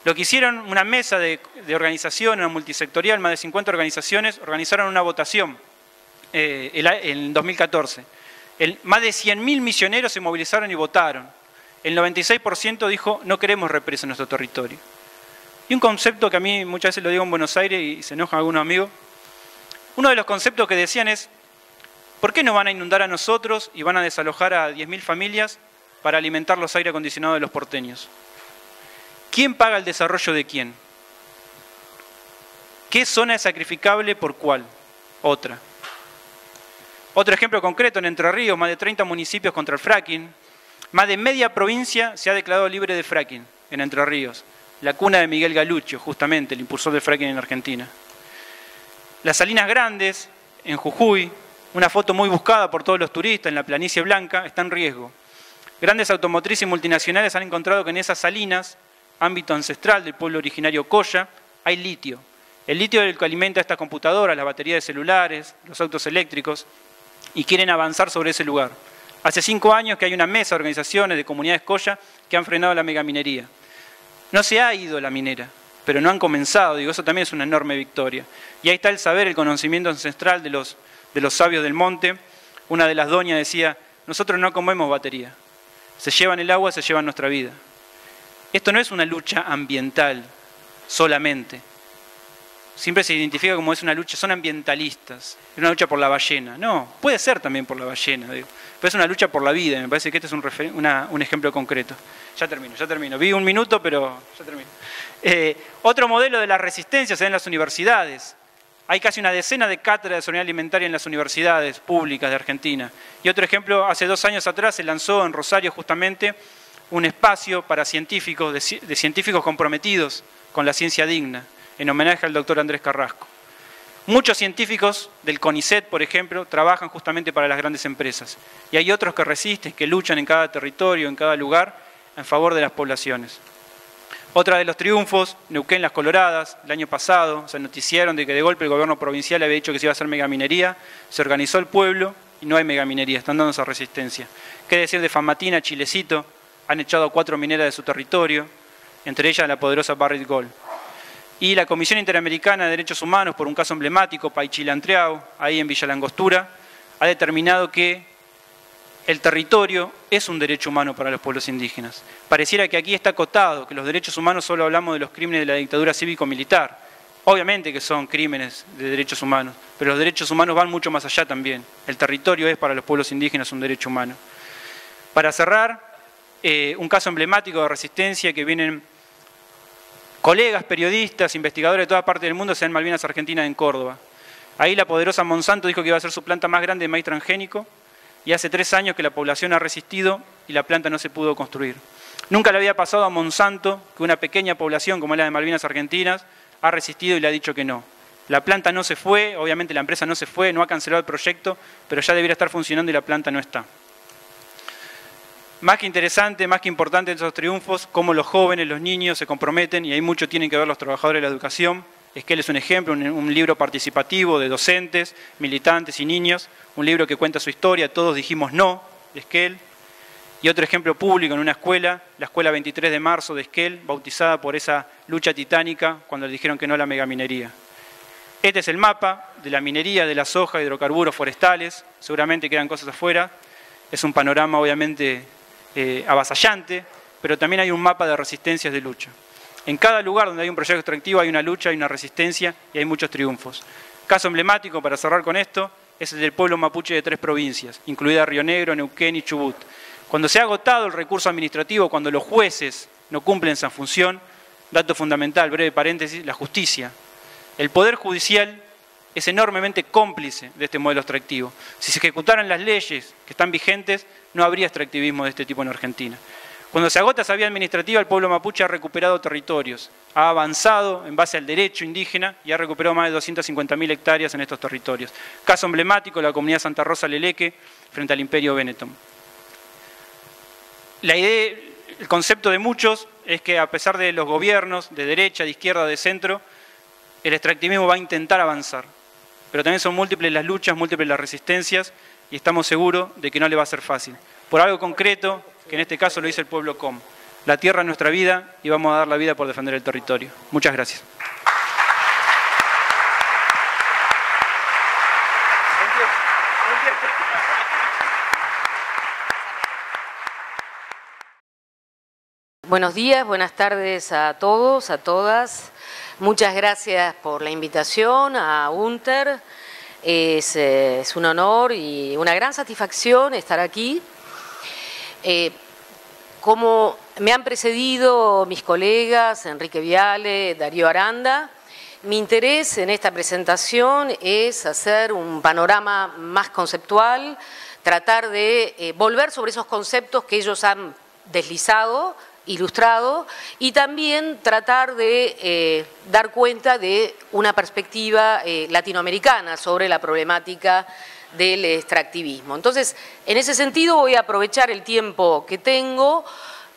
Lo que hicieron, una mesa de, organización, una multisectorial, más de 50 organizaciones, organizaron una votación eh, en 2014. más de 100.000 misioneros se movilizaron y votaron. El 96% dijo, no queremos represa en nuestro territorio. Y un concepto que a mí muchas veces lo digo en Buenos Aires y se enojan algunos amigos, uno de los conceptos que decían es, ¿por qué no van a inundar a nosotros y van a desalojar a 10.000 familias para alimentar los aire acondicionados de los porteños? ¿Quién paga el desarrollo de quién? ¿Qué zona es sacrificable por cuál? Otra. Otro ejemplo concreto, en Entre Ríos, más de 30 municipios contra el fracking. Más de media provincia se ha declarado libre de fracking en Entre Ríos. La cuna de Miguel Galucho, justamente, el impulsor del fracking en Argentina. Las Salinas Grandes, en Jujuy, una foto muy buscada por todos los turistas en la planicie blanca, está en riesgo. Grandes automotrices y multinacionales han encontrado que en esas salinas, ámbito ancestral del pueblo originario Coya, hay litio. El litio es el que alimenta estas computadoras, las baterías de celulares, los autos eléctricos, y quieren avanzar sobre ese lugar. Hace cinco años que hay una mesa de organizaciones de comunidades Coya que han frenado la megaminería. No se ha ido la minera, pero no han comenzado, digo, eso también es una enorme victoria. Y ahí está el saber, el conocimiento ancestral de los, de los sabios del monte. Una de las doñas decía, nosotros no comemos batería, se llevan el agua, se llevan nuestra vida. Esto no es una lucha ambiental solamente. Siempre se identifica como es una lucha, son ambientalistas, es una lucha por la ballena. No, puede ser también por la ballena, pero es una lucha por la vida. Me parece que este es un, un ejemplo concreto. Ya termino, ya termino. Vi un minuto, pero ya termino. Eh, otro modelo de la resistencia se da en las universidades. Hay casi una decena de cátedras de soberanía alimentaria en las universidades públicas de Argentina. Y otro ejemplo, hace dos años atrás se lanzó en Rosario justamente un espacio para científicos, de, científicos comprometidos con la ciencia digna, en homenaje al doctor Andrés Carrasco. Muchos científicos del CONICET, por ejemplo, trabajan justamente para las grandes empresas. Y hay otros que resisten, que luchan en cada territorio, en cada lugar, en favor de las poblaciones. Otra de los triunfos, Neuquén Las Coloradas, el año pasado, se noticiaron de que de golpe el gobierno provincial había dicho que se iba a hacer megaminería, se organizó el pueblo y no hay megaminería, están dando esa resistencia. ¿Qué decir de Famatina, Chilecito? Han echado cuatro mineras de su territorio, entre ellas la poderosa Barrick Gold. Y la Comisión Interamericana de Derechos Humanos, por un caso emblemático, Paichilantreao, ahí en Villa Langostura, ha determinado que el territorio es un derecho humano para los pueblos indígenas. Pareciera que aquí está acotado, que los derechos humanos solo hablamos de los crímenes de la dictadura cívico-militar. Obviamente que son crímenes de derechos humanos, pero los derechos humanos van mucho más allá también. El territorio es para los pueblos indígenas un derecho humano. Para cerrar, eh, un caso emblemático de resistencia que vienen colegas, periodistas, investigadores de toda parte del mundo, sean Malvinas Argentina en Córdoba. Ahí la poderosa Monsanto dijo que iba a ser su planta más grande de maíz transgénico, y hace tres años que la población ha resistido y la planta no se pudo construir. Nunca le había pasado a Monsanto que una pequeña población como la de Malvinas Argentinas ha resistido y le ha dicho que no. La planta no se fue, obviamente la empresa no se fue, no ha cancelado el proyecto, pero ya debería estar funcionando y la planta no está. Más que interesante, más que importante esos triunfos, cómo los jóvenes, los niños se comprometen, y hay mucho tienen que ver los trabajadores de la educación, es que él es un ejemplo, un, libro participativo de docentes, militantes y niños, un libro que cuenta su historia, todos dijimos no de Esquel, y otro ejemplo público en una escuela, la escuela 23 de marzo de Esquel, bautizada por esa lucha titánica cuando le dijeron que no a la megaminería. Este es el mapa de la minería de la soja, hidrocarburos forestales, seguramente quedan cosas afuera, es un panorama obviamente eh, avasallante, pero también hay un mapa de resistencias de lucha. En cada lugar donde hay un proyecto extractivo hay una lucha, hay una resistencia y hay muchos triunfos. Caso emblemático, para cerrar con esto, es el del pueblo mapuche de tres provincias, incluida Río Negro, Neuquén y Chubut. Cuando se ha agotado el recurso administrativo, cuando los jueces no cumplen esa función, dato fundamental, breve paréntesis, la justicia. El Poder Judicial es enormemente cómplice de este modelo extractivo. Si se ejecutaran las leyes que están vigentes, no habría extractivismo de este tipo en Argentina. Cuando se agota esa vía administrativa, el pueblo mapuche ha recuperado territorios, ha avanzado en base al derecho indígena y ha recuperado más de 250.000 hectáreas en estos territorios. Caso emblemático, la comunidad Santa Rosa Leleque frente al imperio Benetton. La idea, el concepto de muchos es que a pesar de los gobiernos de derecha, de izquierda, de centro, el extractivismo va a intentar avanzar. Pero también son múltiples las luchas, múltiples las resistencias y estamos seguros de que no le va a ser fácil. Por algo concreto, que en este caso lo dice el pueblo com. La tierra es nuestra vida y vamos a dar la vida por defender el territorio. Muchas gracias. Buenos días, buenas tardes a todos, a todas. Muchas gracias por la invitación a UNTER. Es, eh, un honor y una gran satisfacción estar aquí. Eh, como me han precedido mis colegas Enrique Viale, Darío Aranda, mi interés en esta presentación es hacer un panorama más conceptual, tratar de eh, volver sobre esos conceptos que ellos han deslizado ilustrado y también tratar de eh, dar cuenta de una perspectiva latinoamericana sobre la problemática del extractivismo. Entonces, en ese sentido voy a aprovechar el tiempo que tengo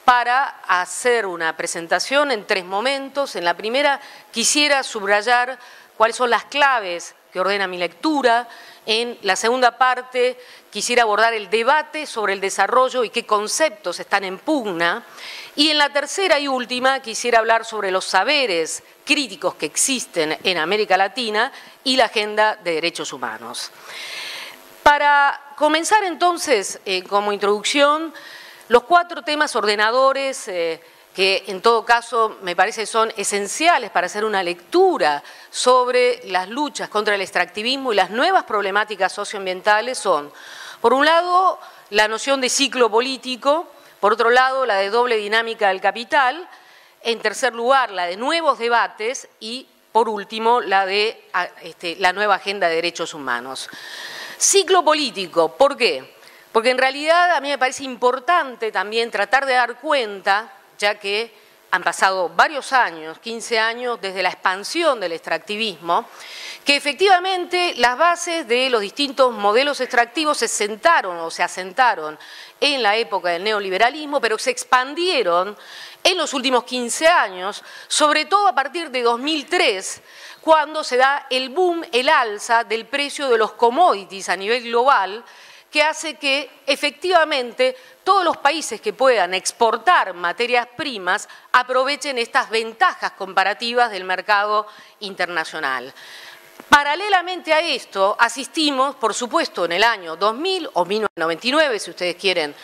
para hacer una presentación en tres momentos. En la primera quisiera subrayar cuáles son las claves que ordena mi lectura. En la segunda parte quisiera abordar el debate sobre el desarrollo y qué conceptos están en pugna. Y en la tercera y última quisiera hablar sobre los saberes críticos que existen en América Latina y la agenda de derechos humanos. Para comenzar entonces, eh, como introducción, los cuatro temas ordenadores eh, que en todo caso me parece son esenciales para hacer una lectura sobre las luchas contra el extractivismo y las nuevas problemáticas socioambientales son, por un lado, la noción de ciclo político, por otro lado, la de doble dinámica del capital. En tercer lugar, la de nuevos debates y, por último, la de este, la nueva agenda de derechos humanos. Ciclo político, ¿por qué? Porque en realidad a mí me parece importante también tratar de dar cuenta, ya que han pasado varios años, 15 años, desde la expansión del extractivismo, que efectivamente las bases de los distintos modelos extractivos se sentaron o se asentaron en la época del neoliberalismo, pero se expandieron en los últimos 15 años, sobre todo a partir de 2003, cuando se da el boom, el alza del precio de los commodities a nivel global, que hace que efectivamente todos los países que puedan exportar materias primas aprovechen estas ventajas comparativas del mercado internacional. Paralelamente a esto, asistimos, por supuesto, en el año 2000 o 1999, si ustedes quieren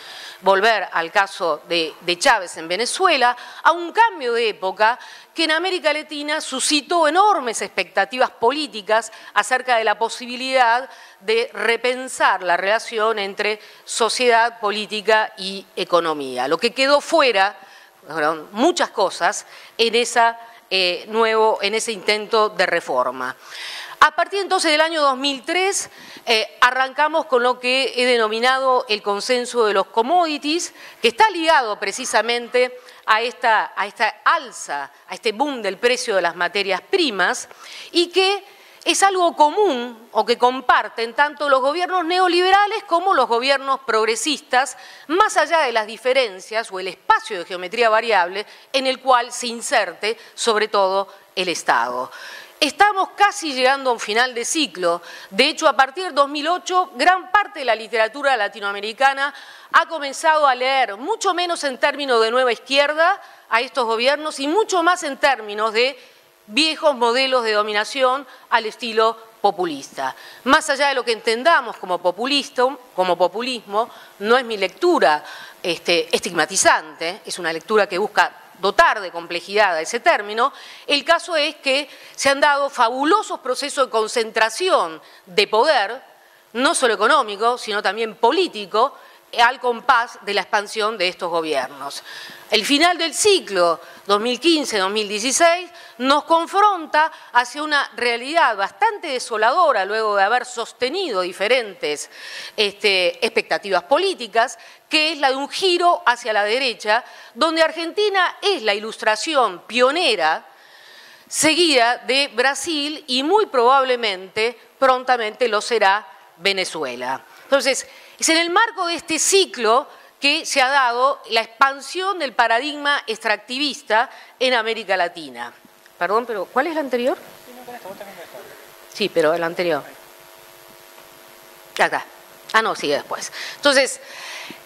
volver al caso de, Chávez en Venezuela, a un cambio de época que en América Latina suscitó enormes expectativas políticas acerca de la posibilidad de repensar la relación entre sociedad, política y economía. Lo que quedó fuera, muchas cosas, en, eh, nuevo, en ese intento de reforma. A partir entonces del año 2003 eh, arrancamos con lo que he denominado el consenso de los commodities, que está ligado precisamente a esta, a esta alza, a este boom del precio de las materias primas y que es algo común o que comparten tanto los gobiernos neoliberales como los gobiernos progresistas, más allá de las diferencias o el espacio de geometría variable en el cual se inserte sobre todo el Estado. Estamos casi llegando a un final de ciclo. De hecho, a partir de 2008, gran parte de la literatura latinoamericana ha comenzado a leer mucho menos en términos de nueva izquierda a estos gobiernos y mucho más en términos de viejos modelos de dominación al estilo populista. Más allá de lo que entendamos como, como populismo, no es mi lectura este, estigmatizante, es una lectura que busca dotar de complejidad a ese término, el caso es que se han dado fabulosos procesos de concentración de poder, no solo económico, sino también político, al compás de la expansión de estos gobiernos. El final del ciclo 2015-2016 nos confronta hacia una realidad bastante desoladora luego de haber sostenido diferentes este, expectativas políticas, que es la de un giro hacia la derecha, donde Argentina es la ilustración pionera seguida de Brasil y muy probablemente prontamente lo será Venezuela. Entonces, es en el marco de este ciclo que se ha dado la expansión del paradigma extractivista en América Latina. Perdón, pero ¿cuál es la anterior? Sí, pero el anterior. Acá. Ah, no, sigue después. Entonces,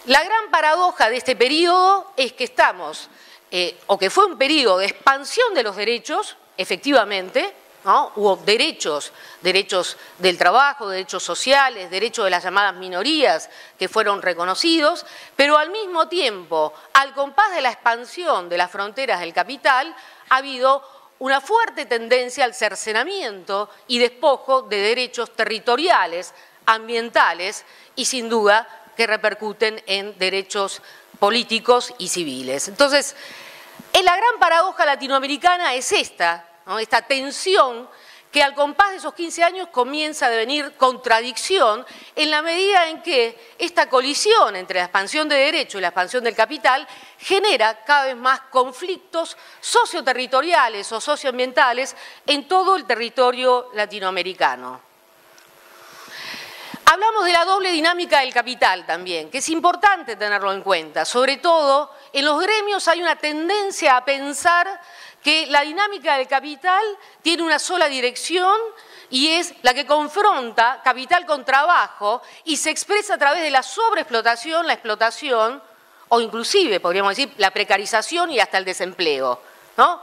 la gran paradoja de este periodo es que estamos, eh, o que fue un periodo de expansión de los derechos, efectivamente, Hubo derechos, derechos del trabajo, derechos sociales, derechos de las llamadas minorías que fueron reconocidos, pero al mismo tiempo, al compás de la expansión de las fronteras del capital, ha habido una fuerte tendencia al cercenamiento y despojo de derechos territoriales, ambientales y sin duda que repercuten en derechos políticos y civiles. Entonces, la gran paradoja latinoamericana es esta, esta tensión que al compás de esos 15 años comienza a devenir contradicción en la medida en que esta colisión entre la expansión de derechos y la expansión del capital genera cada vez más conflictos socioterritoriales o socioambientales en todo el territorio latinoamericano. Hablamos de la doble dinámica del capital también, que es importante tenerlo en cuenta. Sobre todo, en los gremios hay una tendencia a pensar que la dinámica del capital tiene una sola dirección y es la que confronta capital con trabajo y se expresa a través de la sobreexplotación, la explotación o inclusive, podríamos decir, la precarización y hasta el desempleo. ¿no?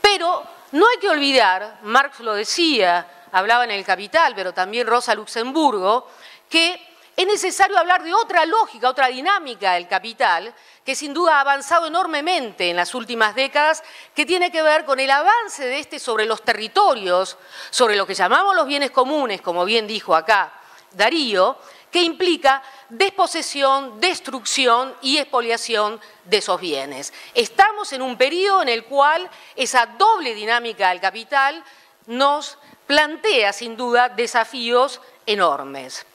Pero no hay que olvidar, Marx lo decía, hablaba en el Capital, pero también Rosa Luxemburgo, que es necesario hablar de otra lógica, otra dinámica del capital, que sin duda ha avanzado enormemente en las últimas décadas, que tiene que ver con el avance de este sobre los territorios, sobre lo que llamamos los bienes comunes, como bien dijo acá Darío, que implica desposesión, destrucción y expoliación de esos bienes. Estamos en un periodo en el cual esa doble dinámica del capital nos plantea sin duda desafíos enormes.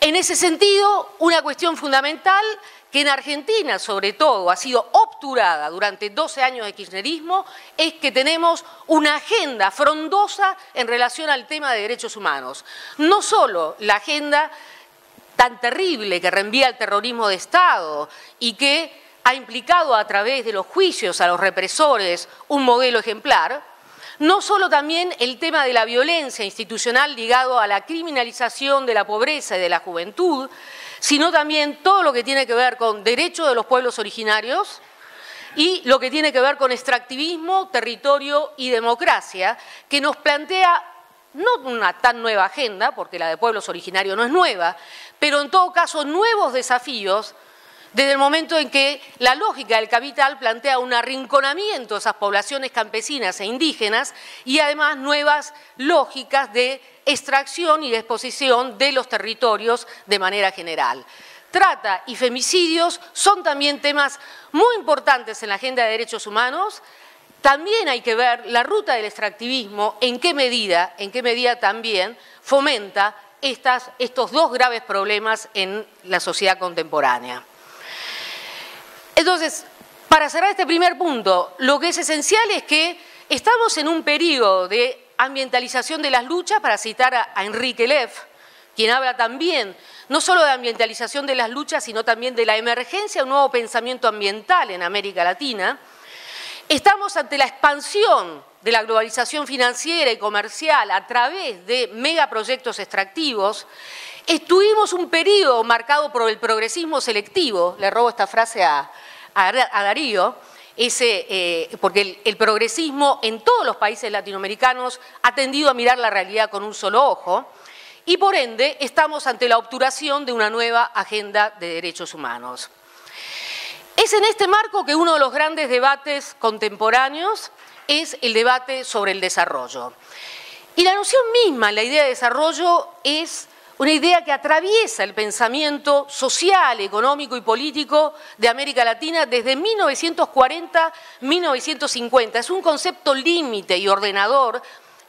En ese sentido, una cuestión fundamental que en Argentina sobre todo ha sido obturada durante 12 años de kirchnerismo es que tenemos una agenda frondosa en relación al tema de derechos humanos. No solo la agenda tan terrible que reenvía al terrorismo de Estado y que ha implicado a través de los juicios a los represores un modelo ejemplar, no solo también el tema de la violencia institucional ligado a la criminalización de la pobreza y de la juventud, sino también todo lo que tiene que ver con derechos de los pueblos originarios y lo que tiene que ver con extractivismo, territorio y democracia, que nos plantea no una tan nueva agenda, porque la de pueblos originarios no es nueva, pero en todo caso nuevos desafíos desde el momento en que la lógica del capital plantea un arrinconamiento de esas poblaciones campesinas e indígenas y además nuevas lógicas de extracción y disposición de los territorios de manera general. Trata y femicidios son también temas muy importantes en la agenda de derechos humanos. También hay que ver la ruta del extractivismo, en qué medida, en qué medida también fomenta estos dos graves problemas en la sociedad contemporánea. Entonces, para cerrar este primer punto, lo que es esencial es que estamos en un periodo de ambientalización de las luchas, para citar a, Enrique Leff, quien habla también no solo de ambientalización de las luchas, sino también de la emergencia de un nuevo pensamiento ambiental en América Latina. Estamos ante la expansión de la globalización financiera y comercial a través de megaproyectos extractivos. Estuvimos un periodo marcado por el progresismo selectivo, le robo esta frase a, Darío, eh, porque el, progresismo en todos los países latinoamericanos ha tendido a mirar la realidad con un solo ojo y por ende estamos ante la obturación de una nueva agenda de derechos humanos. Es en este marco que uno de los grandes debates contemporáneos es el debate sobre el desarrollo. Y la noción misma, la idea de desarrollo, es una idea que atraviesa el pensamiento social, económico y político de América Latina desde 1940-1950. Es un concepto límite y ordenador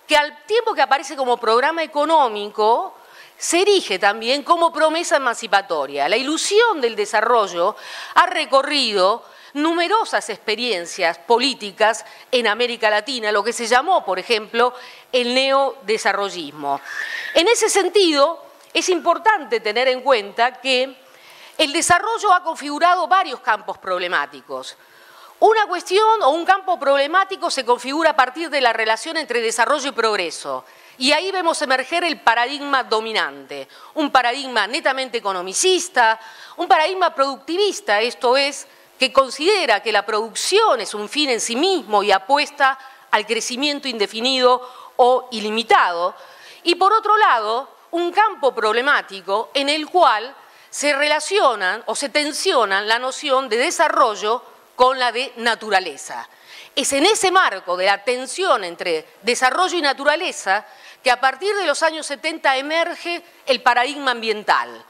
que al tiempo que aparece como programa económico, se erige también como promesa emancipatoria. La ilusión del desarrollo ha recorrido numerosas experiencias políticas en América Latina, lo que se llamó, por ejemplo, el neodesarrollismo. En ese sentido, es importante tener en cuenta que el desarrollo ha configurado varios campos problemáticos. Una cuestión o un campo problemático se configura a partir de la relación entre desarrollo y progreso. Y ahí vemos emerger el paradigma dominante, un paradigma netamente economicista, un paradigma productivista, esto es, que considera que la producción es un fin en sí mismo y apuesta al crecimiento indefinido o ilimitado, y por otro lado, un campo problemático en el cual se relacionan o se tensionan la noción de desarrollo con la de naturaleza. Es en ese marco de la tensión entre desarrollo y naturaleza que a partir de los años 70 emerge el paradigma ambiental,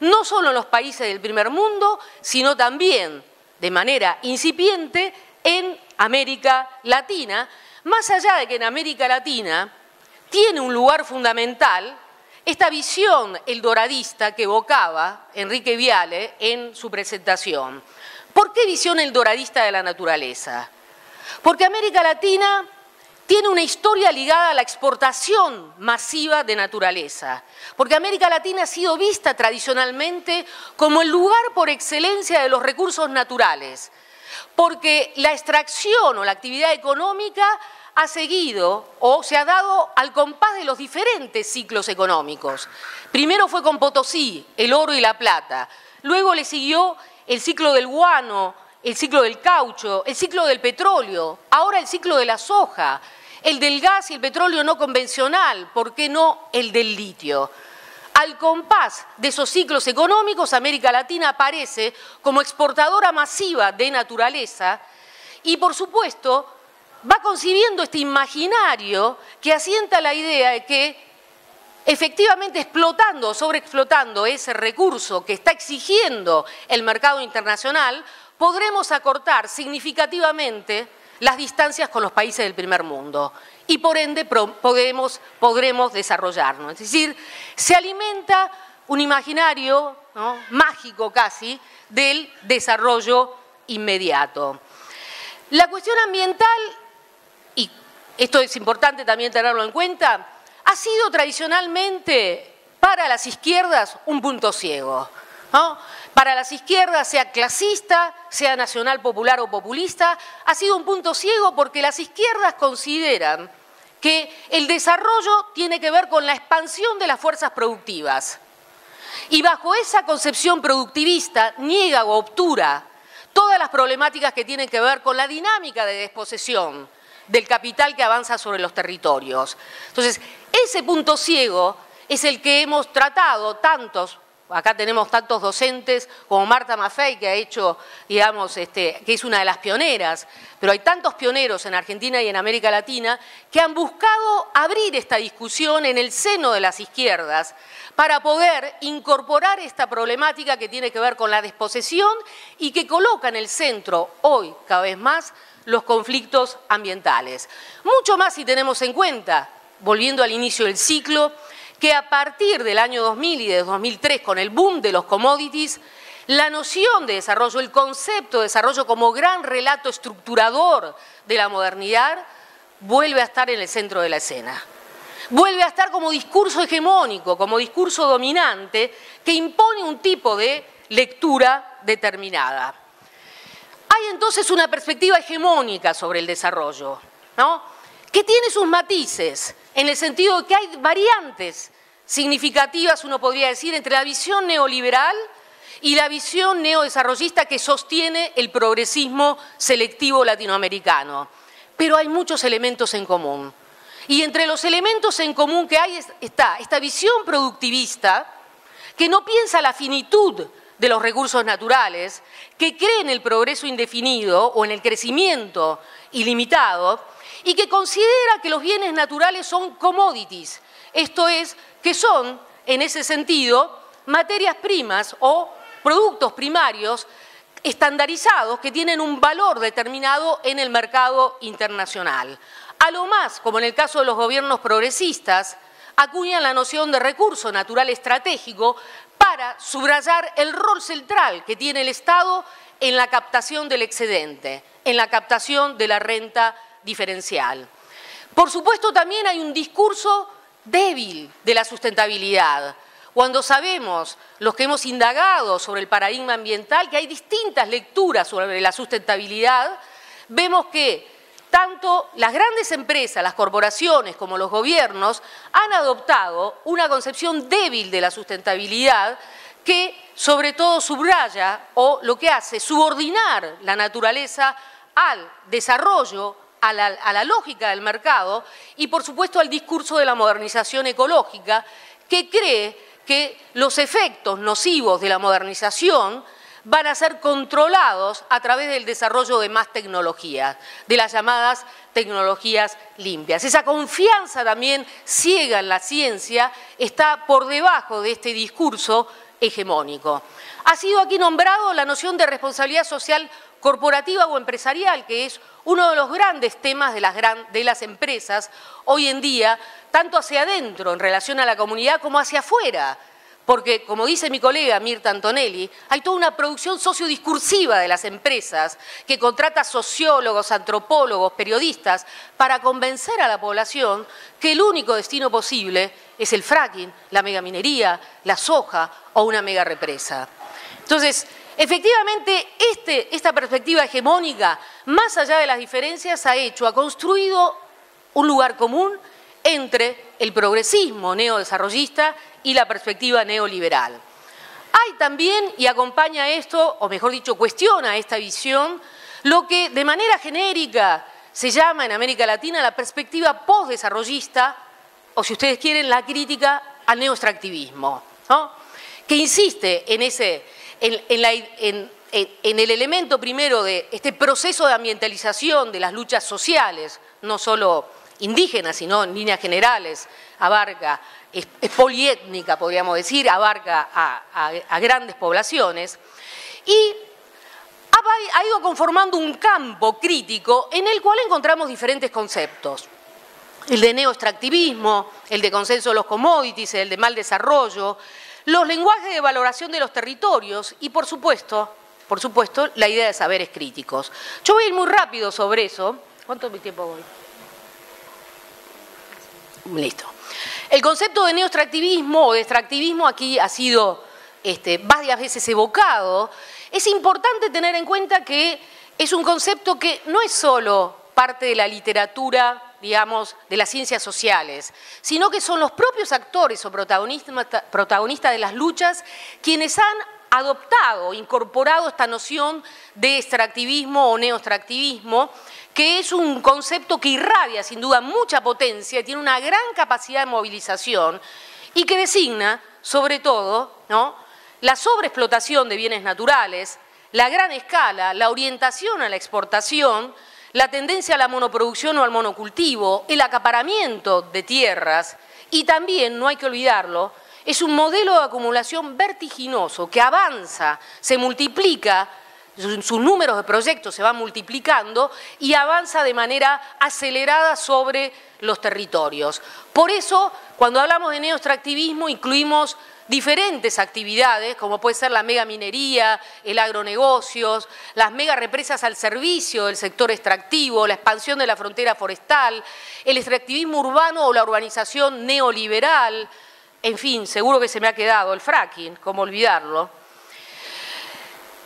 no solo en los países del primer mundo, sino también de manera incipiente en América Latina, más allá de que en América Latina tiene un lugar fundamental esta visión eldoradista que evocaba Enrique Viale en su presentación. ¿Por qué visión eldoradista de la naturaleza? Porque América Latina tiene una historia ligada a la exportación masiva de naturaleza, porque América Latina ha sido vista tradicionalmente como el lugar por excelencia de los recursos naturales, porque la extracción o la actividad económica ha seguido o se ha dado al compás de los diferentes ciclos económicos. Primero fue con Potosí, el oro y la plata, luego le siguió el ciclo del guano, el ciclo del caucho, el ciclo del petróleo, ahora el ciclo de la soja, el del gas y el petróleo no convencional, ¿por qué no el del litio? Al compás de esos ciclos económicos, América Latina aparece como exportadora masiva de naturaleza y, por supuesto, va concibiendo este imaginario que asienta la idea de que efectivamente explotando o sobreexplotando ese recurso que está exigiendo el mercado internacional, podremos acortar significativamente las distancias con los países del primer mundo y por ende podremos desarrollarnos. Es decir, se alimenta un imaginario mágico casi del desarrollo inmediato. La cuestión ambiental, esto es importante también tenerlo en cuenta, ha sido tradicionalmente para las izquierdas un punto ciego. Para las izquierdas, sea clasista, sea nacional popular o populista, ha sido un punto ciego porque las izquierdas consideran que el desarrollo tiene que ver con la expansión de las fuerzas productivas. Y bajo esa concepción productivista niega o obtura todas las problemáticas que tienen que ver con la dinámica de desposesión del capital que avanza sobre los territorios. Entonces, ese punto ciego es el que hemos tratado tantos acá tenemos tantos docentes como Marta Maffei, que ha hecho, digamos, este, que es una de las pioneras, pero hay tantos pioneros en Argentina y en América Latina que han buscado abrir esta discusión en el seno de las izquierdas para poder incorporar esta problemática que tiene que ver con la desposesión y que coloca en el centro, hoy cada vez más, los conflictos ambientales. Mucho más si tenemos en cuenta, volviendo al inicio del ciclo, que a partir del año 2000 y de 2003, con el boom de los commodities, la noción de desarrollo, el concepto de desarrollo como gran relato estructurador de la modernidad, vuelve a estar en el centro de la escena. Vuelve a estar como discurso hegemónico, como discurso dominante, que impone un tipo de lectura determinada. Hay entonces una perspectiva hegemónica sobre el desarrollo, ¿no? Que tiene sus matices, en el sentido de que hay variantes significativas, uno podría decir, entre la visión neoliberal y la visión neodesarrollista que sostiene el progresismo selectivo latinoamericano. Pero hay muchos elementos en común. Y entre los elementos en común que hay está esta visión productivista que no piensa la finitud de los recursos naturales, que cree en el progreso indefinido o en el crecimiento ilimitado, y que considera que los bienes naturales son commodities, esto es, que son, en ese sentido, materias primas o productos primarios estandarizados que tienen un valor determinado en el mercado internacional. A lo más, como en el caso de los gobiernos progresistas, acuñan la noción de recurso natural estratégico para subrayar el rol central que tiene el Estado en la captación del excedente, en la captación de la renta diferencial. Por supuesto, también hay un discurso débil de la sustentabilidad. Cuando sabemos, los que hemos indagado sobre el paradigma ambiental, que hay distintas lecturas sobre la sustentabilidad, vemos que tanto las grandes empresas, las corporaciones como los gobiernos han adoptado una concepción débil de la sustentabilidad que sobre todo subraya o lo que hace subordinar la naturaleza al desarrollo a la, lógica del mercado y, por supuesto, al discurso de la modernización ecológica, que cree que los efectos nocivos de la modernización van a ser controlados a través del desarrollo de más tecnologías, de las llamadas tecnologías limpias. Esa confianza también ciega en la ciencia está por debajo de este discurso hegemónico. Ha sido aquí nombrado la noción de responsabilidad social corporativa o empresarial, que es uno de los grandes temas de las, empresas hoy en día, tanto hacia adentro en relación a la comunidad como hacia afuera. Porque, como dice mi colega Mirta Antonelli, hay toda una producción sociodiscursiva de las empresas que contrata sociólogos, antropólogos, periodistas, para convencer a la población que el único destino posible es el fracking, la megaminería, la soja o una mega represa. Entonces, efectivamente, este, esta perspectiva hegemónica, más allá de las diferencias, ha hecho, ha construido un lugar común entre el progresismo neodesarrollista y la perspectiva neoliberal. Hay también, y acompaña esto, o mejor dicho, cuestiona esta visión, lo que de manera genérica se llama en América Latina la perspectiva postdesarrollista, o si ustedes quieren, la crítica al neoextractivismo, que insiste en ese en, el elemento primero de este proceso de ambientalización de las luchas sociales, no solo indígenas, sino en líneas generales, abarca, es, poliétnica, podríamos decir, abarca a, grandes poblaciones, y ha ido conformando un campo crítico en el cual encontramos diferentes conceptos. El de neoextractivismo, el de consenso de los commodities, el de mal desarrollo, los lenguajes de valoración de los territorios y, por supuesto, por supuesto, la idea de saberes críticos. Yo voy a ir muy rápido sobre eso. ¿Cuánto tiempo voy? Listo. El concepto de neoextractivismo o de extractivismo aquí ha sido este, varias veces evocado. Es importante tener en cuenta que es un concepto que no es solo parte de la literatura digamos, de las ciencias sociales, sino que son los propios actores o protagonistas, de las luchas quienes han adoptado, incorporado esta noción de extractivismo o neoextractivismo, que es un concepto que irradia sin duda mucha potencia, tiene una gran capacidad de movilización y que designa, sobre todo, ¿no? la sobreexplotación de bienes naturales, la gran escala, la orientación a la exportación, la tendencia a la monoproducción o al monocultivo, el acaparamiento de tierras y también, no hay que olvidarlo, es un modelo de acumulación vertiginoso que avanza, se multiplica, sus números de proyectos se van multiplicando y avanza de manera acelerada sobre los territorios. Por eso, cuando hablamos de neoextractivismo, incluimos diferentes actividades, como puede ser la mega minería, el agronegocios, las mega represas al servicio del sector extractivo, la expansión de la frontera forestal, el extractivismo urbano o la urbanización neoliberal, en fin, seguro que se me ha quedado el fracking, ¿cómo olvidarlo?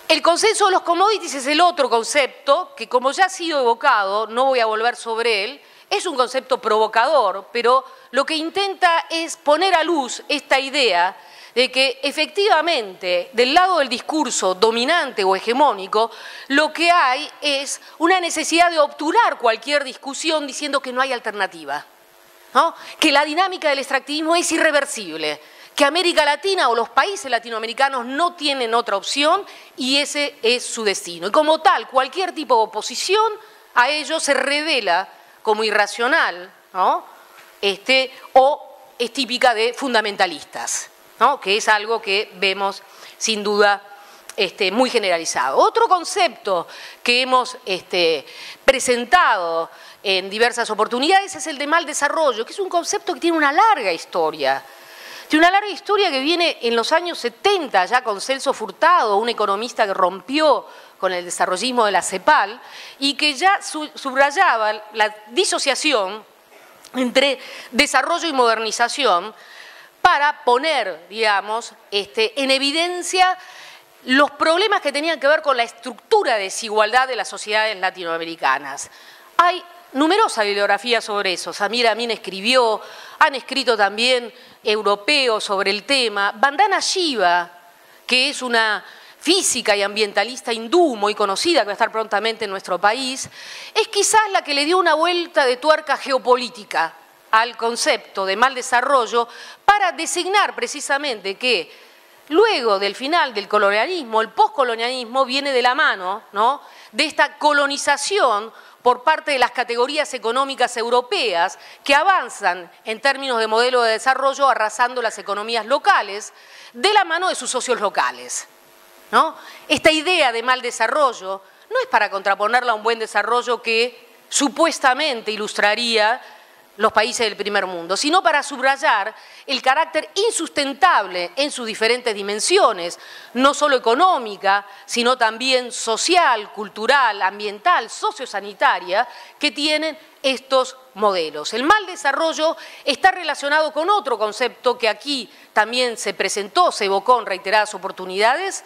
El consenso de los commodities es el otro concepto que, como ya ha sido evocado, no voy a volver sobre él, es un concepto provocador, pero lo que intenta es poner a luz esta idea de que efectivamente del lado del discurso dominante o hegemónico, lo que hay es una necesidad de obturar cualquier discusión diciendo que no hay alternativa, que la dinámica del extractivismo es irreversible, que América Latina o los países latinoamericanos no tienen otra opción y ese es su destino. Y como tal, cualquier tipo de oposición a ello se revela como irracional este, o es típica de fundamentalistas que es algo que vemos sin duda este, muy generalizado. Otro concepto que hemos este, presentado en diversas oportunidades es el de mal desarrollo, que es un concepto que tiene una larga historia. Tiene una larga historia que viene en los años 70, ya con Celso Furtado, un economista que rompió con el desarrollismo de la CEPAL y que ya subrayaba la disociación entre desarrollo y modernización para poner, digamos, este, en evidencia los problemas que tenían que ver con la estructura de desigualdad de las sociedades latinoamericanas. Hay numerosa bibliografía sobre eso. Samir Amin escribió, han escrito también europeos sobre el tema. Bandana Shiva, que es una física y ambientalista hindú, muy conocida, que va a estar prontamente en nuestro país, es quizás la que le dio una vuelta de tuerca geopolítica al concepto de mal desarrollo para designar precisamente que luego del final del colonialismo, el postcolonialismo viene de la mano ¿no? de esta colonización por parte de las categorías económicas europeas que avanzan en términos de modelo de desarrollo arrasando las economías locales de la mano de sus socios locales. ¿no? Esta idea de mal desarrollo no es para contraponerla a un buen desarrollo que supuestamente ilustraría los países del primer mundo, sino para subrayar el carácter insustentable en sus diferentes dimensiones, no solo económica, sino también social, cultural, ambiental, sociosanitaria, que tienen estos modelos. El mal desarrollo está relacionado con otro concepto que aquí también se presentó, se evocó en reiteradas oportunidades,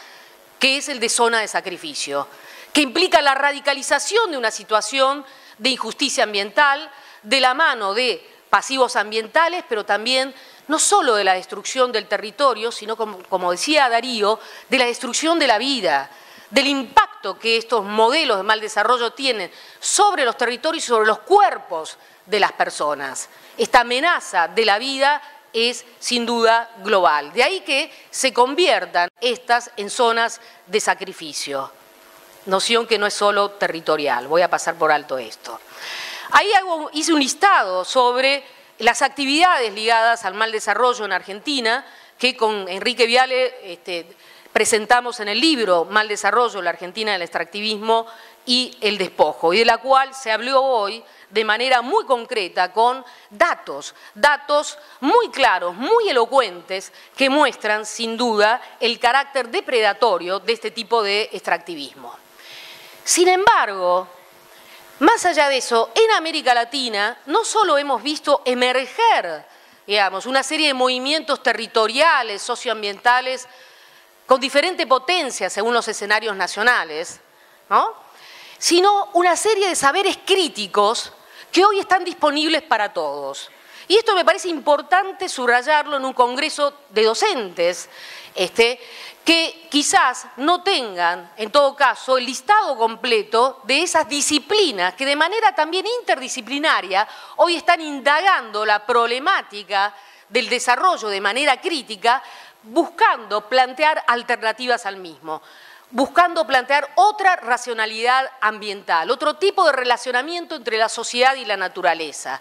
que es el de zona de sacrificio, que implica la radicalización de una situación de injusticia ambiental, de la mano de pasivos ambientales, pero también no solo de la destrucción del territorio, sino, como, decía Darío, de la destrucción de la vida, del impacto que estos modelos de mal desarrollo tienen sobre los territorios y sobre los cuerpos de las personas. Esta amenaza de la vida es sin duda global. De ahí que se conviertan estas en zonas de sacrificio. Noción que no es solo territorial. Voy a pasar por alto esto. Ahí hice un listado sobre las actividades ligadas al mal desarrollo en Argentina, que con Enrique Viale este, presentamos en el libro Mal Desarrollo, la Argentina del extractivismo y el despojo, y de la cual se habló hoy de manera muy concreta con datos, datos muy claros, muy elocuentes, que muestran sin duda el carácter depredatorio de este tipo de extractivismo. Sin embargo, más allá de eso, en América Latina no solo hemos visto emerger, digamos, una serie de movimientos territoriales, socioambientales, con diferente potencia según los escenarios nacionales, sino una serie de saberes críticos que hoy están disponibles para todos. Y esto me parece importante subrayarlo en un congreso de docentes, este, que quizás no tengan, en todo caso, el listado completo de esas disciplinas que de manera también interdisciplinaria hoy están indagando la problemática del desarrollo de manera crítica, buscando plantear alternativas al mismo buscando plantear otra racionalidad ambiental, otro tipo de relacionamiento entre la sociedad y la naturaleza.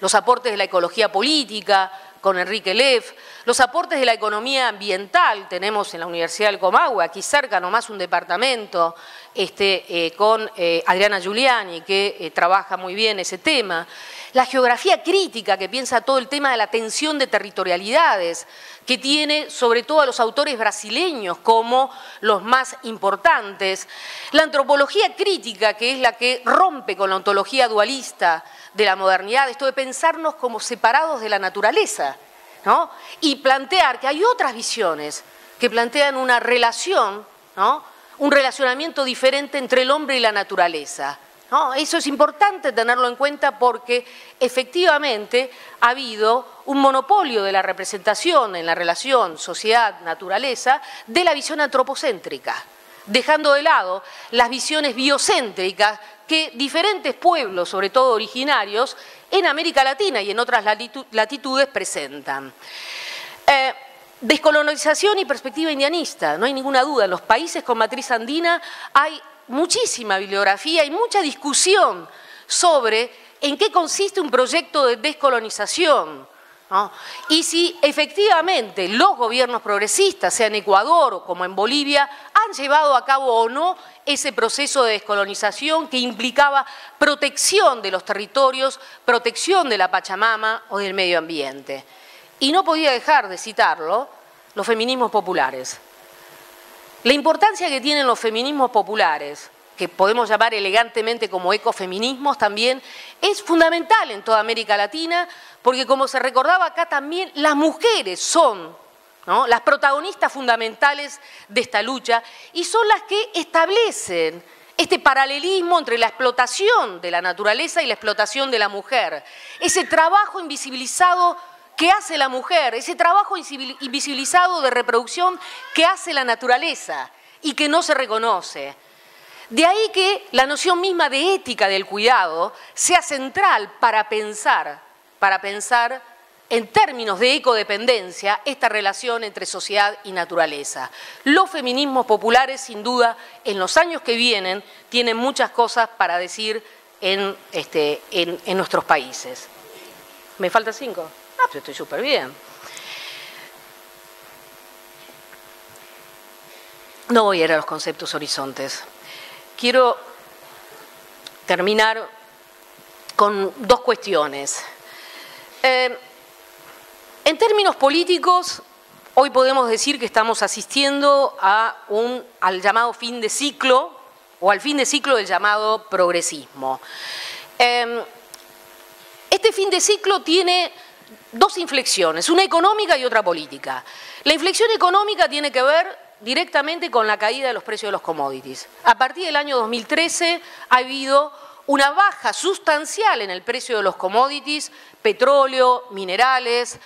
Los aportes de la ecología política, con Enrique Leff, los aportes de la economía ambiental, tenemos en la Universidad del Comahue, aquí cerca nomás un departamento, este, eh, con eh, Adriana Giuliani, que eh, trabaja muy bien ese tema, la geografía crítica, que piensa todo el tema de la tensión de territorialidades, que tiene sobre todo a los autores brasileños como los más importantes, la antropología crítica, que es la que rompe con la ontología dualista, de la modernidad, esto de pensarnos como separados de la naturaleza, ¿no? Y plantear que hay otras visiones que plantean una relación, ¿no? Un relacionamiento diferente entre el hombre y la naturaleza. Eso es importante tenerlo en cuenta porque efectivamente ha habido un monopolio de la representación en la relación sociedad-naturaleza de la visión antropocéntrica, dejando de lado las visiones biocéntricas que diferentes pueblos, sobre todo originarios, en América Latina y en otras latitudes presentan. Eh, descolonización y perspectiva indianista, no hay ninguna duda. En los países con matriz andina hay muchísima bibliografía y mucha discusión sobre en qué consiste un proyecto de descolonización. Y si efectivamente los gobiernos progresistas, sea en Ecuador o como en Bolivia, han llevado a cabo o no ese proceso de descolonización que implicaba protección de los territorios, protección de la Pachamama o del medio ambiente. Y no podía dejar de citarlo, los feminismos populares. La importancia que tienen los feminismos populares, que podemos llamar elegantemente como ecofeminismos también, es fundamental en toda América Latina, porque como se recordaba acá también, las mujeres son las protagonistas fundamentales de esta lucha, y son las que establecen este paralelismo entre la explotación de la naturaleza y la explotación de la mujer, ese trabajo invisibilizado que hace la mujer, ese trabajo invisibilizado de reproducción que hace la naturaleza, y que no se reconoce. De ahí que la noción misma de ética del cuidado sea central para pensar, para pensar en términos de ecodependencia esta relación entre sociedad y naturaleza. Los feminismos populares, sin duda, en los años que vienen, tienen muchas cosas para decir en, este, en, nuestros países. ¿Me falta cinco? Ah, estoy súper bien. No voy a ir a los conceptos horizontes. Quiero terminar con dos cuestiones. Eh, en términos políticos, hoy podemos decir que estamos asistiendo a un, al llamado fin de ciclo o al fin de ciclo del llamado progresismo. Em, este fin de ciclo tiene dos inflexiones, una económica y otra política. La inflexión económica tiene que ver directamente con la caída de los precios de los commodities. A partir del año 2013 ha habido una baja sustancial en el precio de los commodities, petróleo, minerales,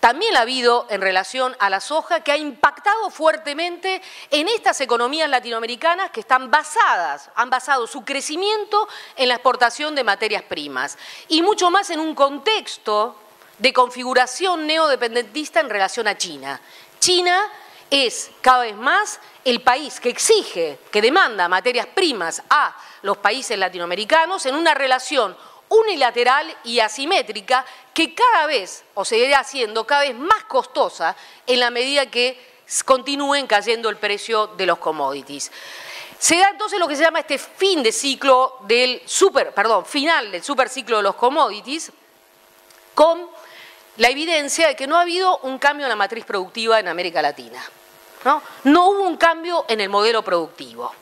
también ha habido en relación a la soja que ha impactado fuertemente en estas economías latinoamericanas que están basadas, han basado su crecimiento en la exportación de materias primas y mucho más en un contexto de configuración neodependentista en relación a China. China es cada vez más el país que exige, que demanda materias primas a los países latinoamericanos en una relación unilateral y asimétrica que cada vez, o seguirá siendo cada vez más costosa en la medida que continúen cayendo el precio de los commodities. Se da entonces lo que se llama este fin de ciclo del super, perdón, final del superciclo de los commodities, con la evidencia de que no ha habido un cambio en la matriz productiva en América Latina. No, no hubo un cambio en el modelo productivo.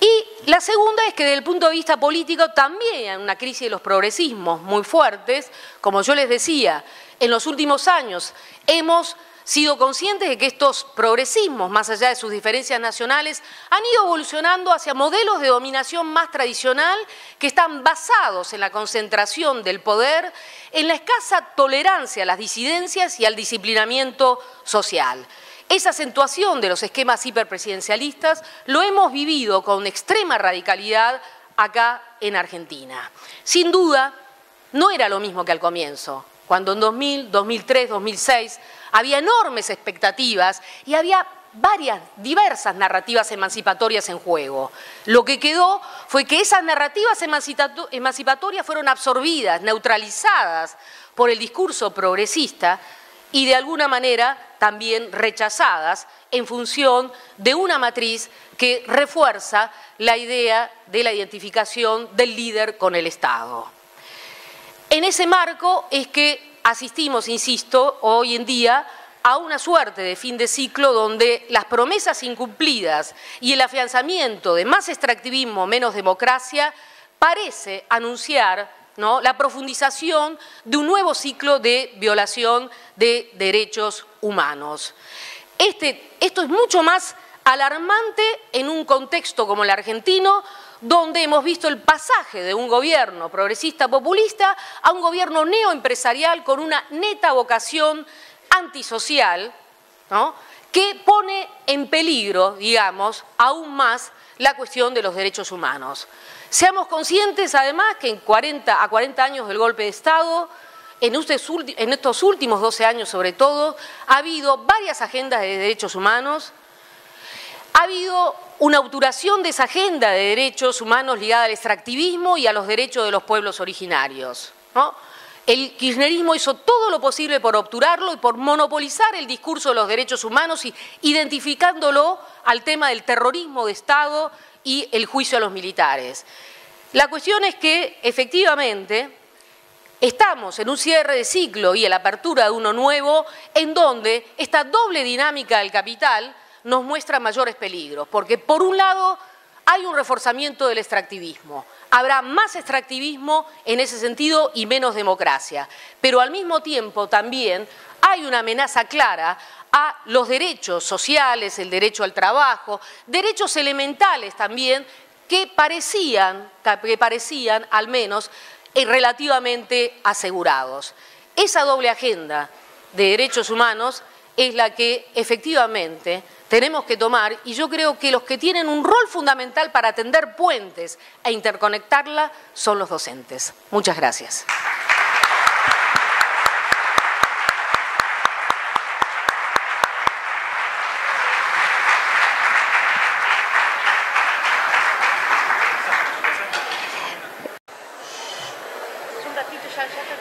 Y la segunda es que desde el punto de vista político también hay una crisis de los progresismos muy fuertes. Como yo les decía, en los últimos años hemos sido conscientes de que estos progresismos, más allá de sus diferencias nacionales, han ido evolucionando hacia modelos de dominación más tradicional que están basados en la concentración del poder, en la escasa tolerancia a las disidencias y al disciplinamiento social. Esa acentuación de los esquemas hiperpresidencialistas lo hemos vivido con extrema radicalidad acá en Argentina. Sin duda, no era lo mismo que al comienzo, cuando en 2000, 2003, 2006 había enormes expectativas y había varias, diversas narrativas emancipatorias en juego. Lo que quedó fue que esas narrativas emancipatorias fueron absorbidas, neutralizadas por el discurso progresista y de alguna manera también rechazadas en función de una matriz que refuerza la idea de la identificación del líder con el Estado. En ese marco es que asistimos, insisto, hoy en día a una suerte de fin de ciclo donde las promesas incumplidas y el afianzamiento de más extractivismo, menos democracia, parece anunciar la profundización de un nuevo ciclo de violación de derechos humanos. Este, esto es mucho más alarmante en un contexto como el argentino, donde hemos visto el pasaje de un gobierno progresista populista a un gobierno neoempresarial con una neta vocación antisocial, que pone en peligro, digamos, aún más la cuestión de los derechos humanos. Seamos conscientes, además, que en 40, a 40 años del golpe de Estado, en, estos últimos 12 años sobre todo, ha habido varias agendas de derechos humanos, ha habido una obturación de esa agenda de derechos humanos ligada al extractivismo y a los derechos de los pueblos originarios. El kirchnerismo hizo todo lo posible por obturarlo y por monopolizar el discurso de los derechos humanos, identificándolo al tema del terrorismo de Estado y el juicio a los militares. La cuestión es que, efectivamente, estamos en un cierre de ciclo y en la apertura de uno nuevo, en donde esta doble dinámica del capital nos muestra mayores peligros, porque por un lado hay un reforzamiento del extractivismo, habrá más extractivismo en ese sentido y menos democracia, pero al mismo tiempo también hay una amenaza clara a los derechos sociales, el derecho al trabajo, derechos elementales también que parecían, que parecían al menos eh, relativamente asegurados. Esa doble agenda de derechos humanos es la que efectivamente tenemos que tomar y yo creo que los que tienen un rol fundamental para atender puentes e interconectarla son los docentes. Muchas gracias.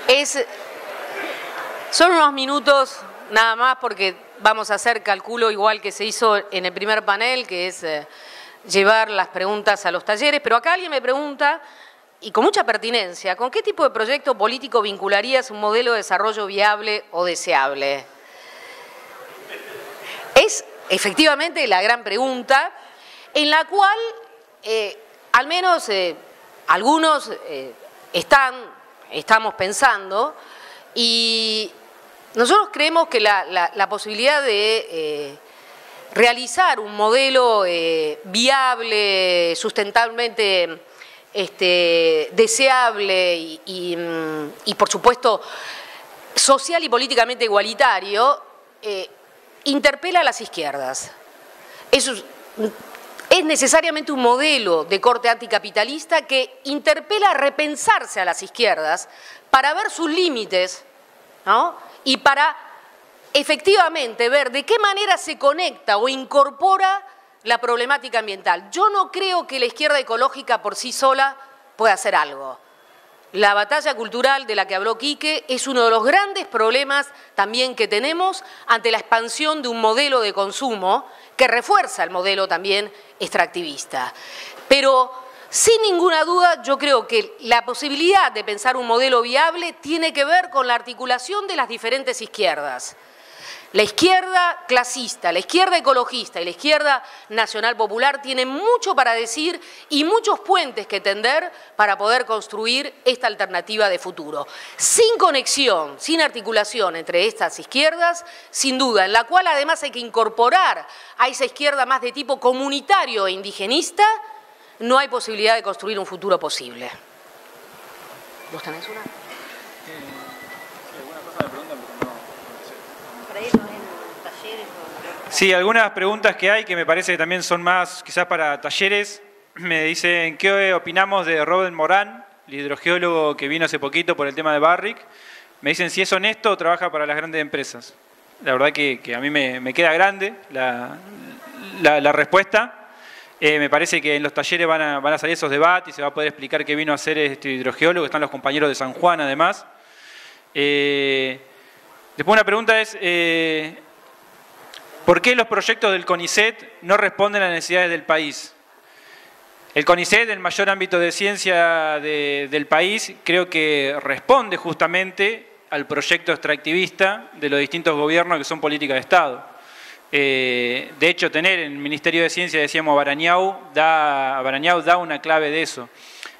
Es, son unos minutos nada más porque vamos a hacer cálculo igual que se hizo en el primer panel, que es eh, llevar las preguntas a los talleres, pero acá alguien me pregunta, y con mucha pertinencia, ¿con qué tipo de proyecto político vincularías un modelo de desarrollo viable o deseable? Es efectivamente la gran pregunta en la cual eh, al menos eh, algunos están, estamos pensando y nosotros creemos que la, posibilidad de eh, realizar un modelo eh, viable, sustentablemente este, deseable mm, y, por supuesto, social y políticamente igualitario, eh, interpela a las izquierdas. Eso es necesariamente un modelo de corte anticapitalista que interpela a repensarse a las izquierdas para ver sus límites, ¿no? Y para efectivamente ver de qué manera se conecta o incorpora la problemática ambiental. Yo no creo que la izquierda ecológica por sí sola pueda hacer algo. La batalla cultural de la que habló Quique es uno de los grandes problemas también que tenemos ante la expansión de un modelo de consumo que refuerza el modelo también extractivista. Pero sin ninguna duda, yo creo que la posibilidad de pensar un modelo viable tiene que ver con la articulación de las diferentes izquierdas. La izquierda clasista, la izquierda ecologista y la izquierda nacional popular tienen mucho para decir y muchos puentes que tender para poder construir esta alternativa de futuro. Sin conexión, sin articulación entre estas izquierdas, sin duda, en la cual además hay que incorporar a esa izquierda más de tipo comunitario e indigenista, no hay posibilidad de construir un futuro posible. ¿Vos tenés una? Sí, algunas preguntas que hay que me parece que también son más quizás para talleres. Me dicen, ¿qué opinamos de Robert Morán, el hidrogeólogo que vino hace poquito por el tema de Barrick? Me dicen si es honesto trabaja para las grandes empresas. La verdad que, a mí me, queda grande la respuesta. Eh, me parece que en los talleres van a, salir esos debates y se va a poder explicar qué vino a hacer este hidrogeólogo, están los compañeros de San Juan además. Eh, después una pregunta es, eh, ¿por qué los proyectos del CONICET no responden a las necesidades del país? El CONICET, el mayor ámbito de ciencia del país, creo que responde justamente al proyecto extractivista de los distintos gobiernos que son políticas de Estado. Eh, de hecho, tener en el Ministerio de Ciencia, decíamos, Barañao, da, da una clave de eso.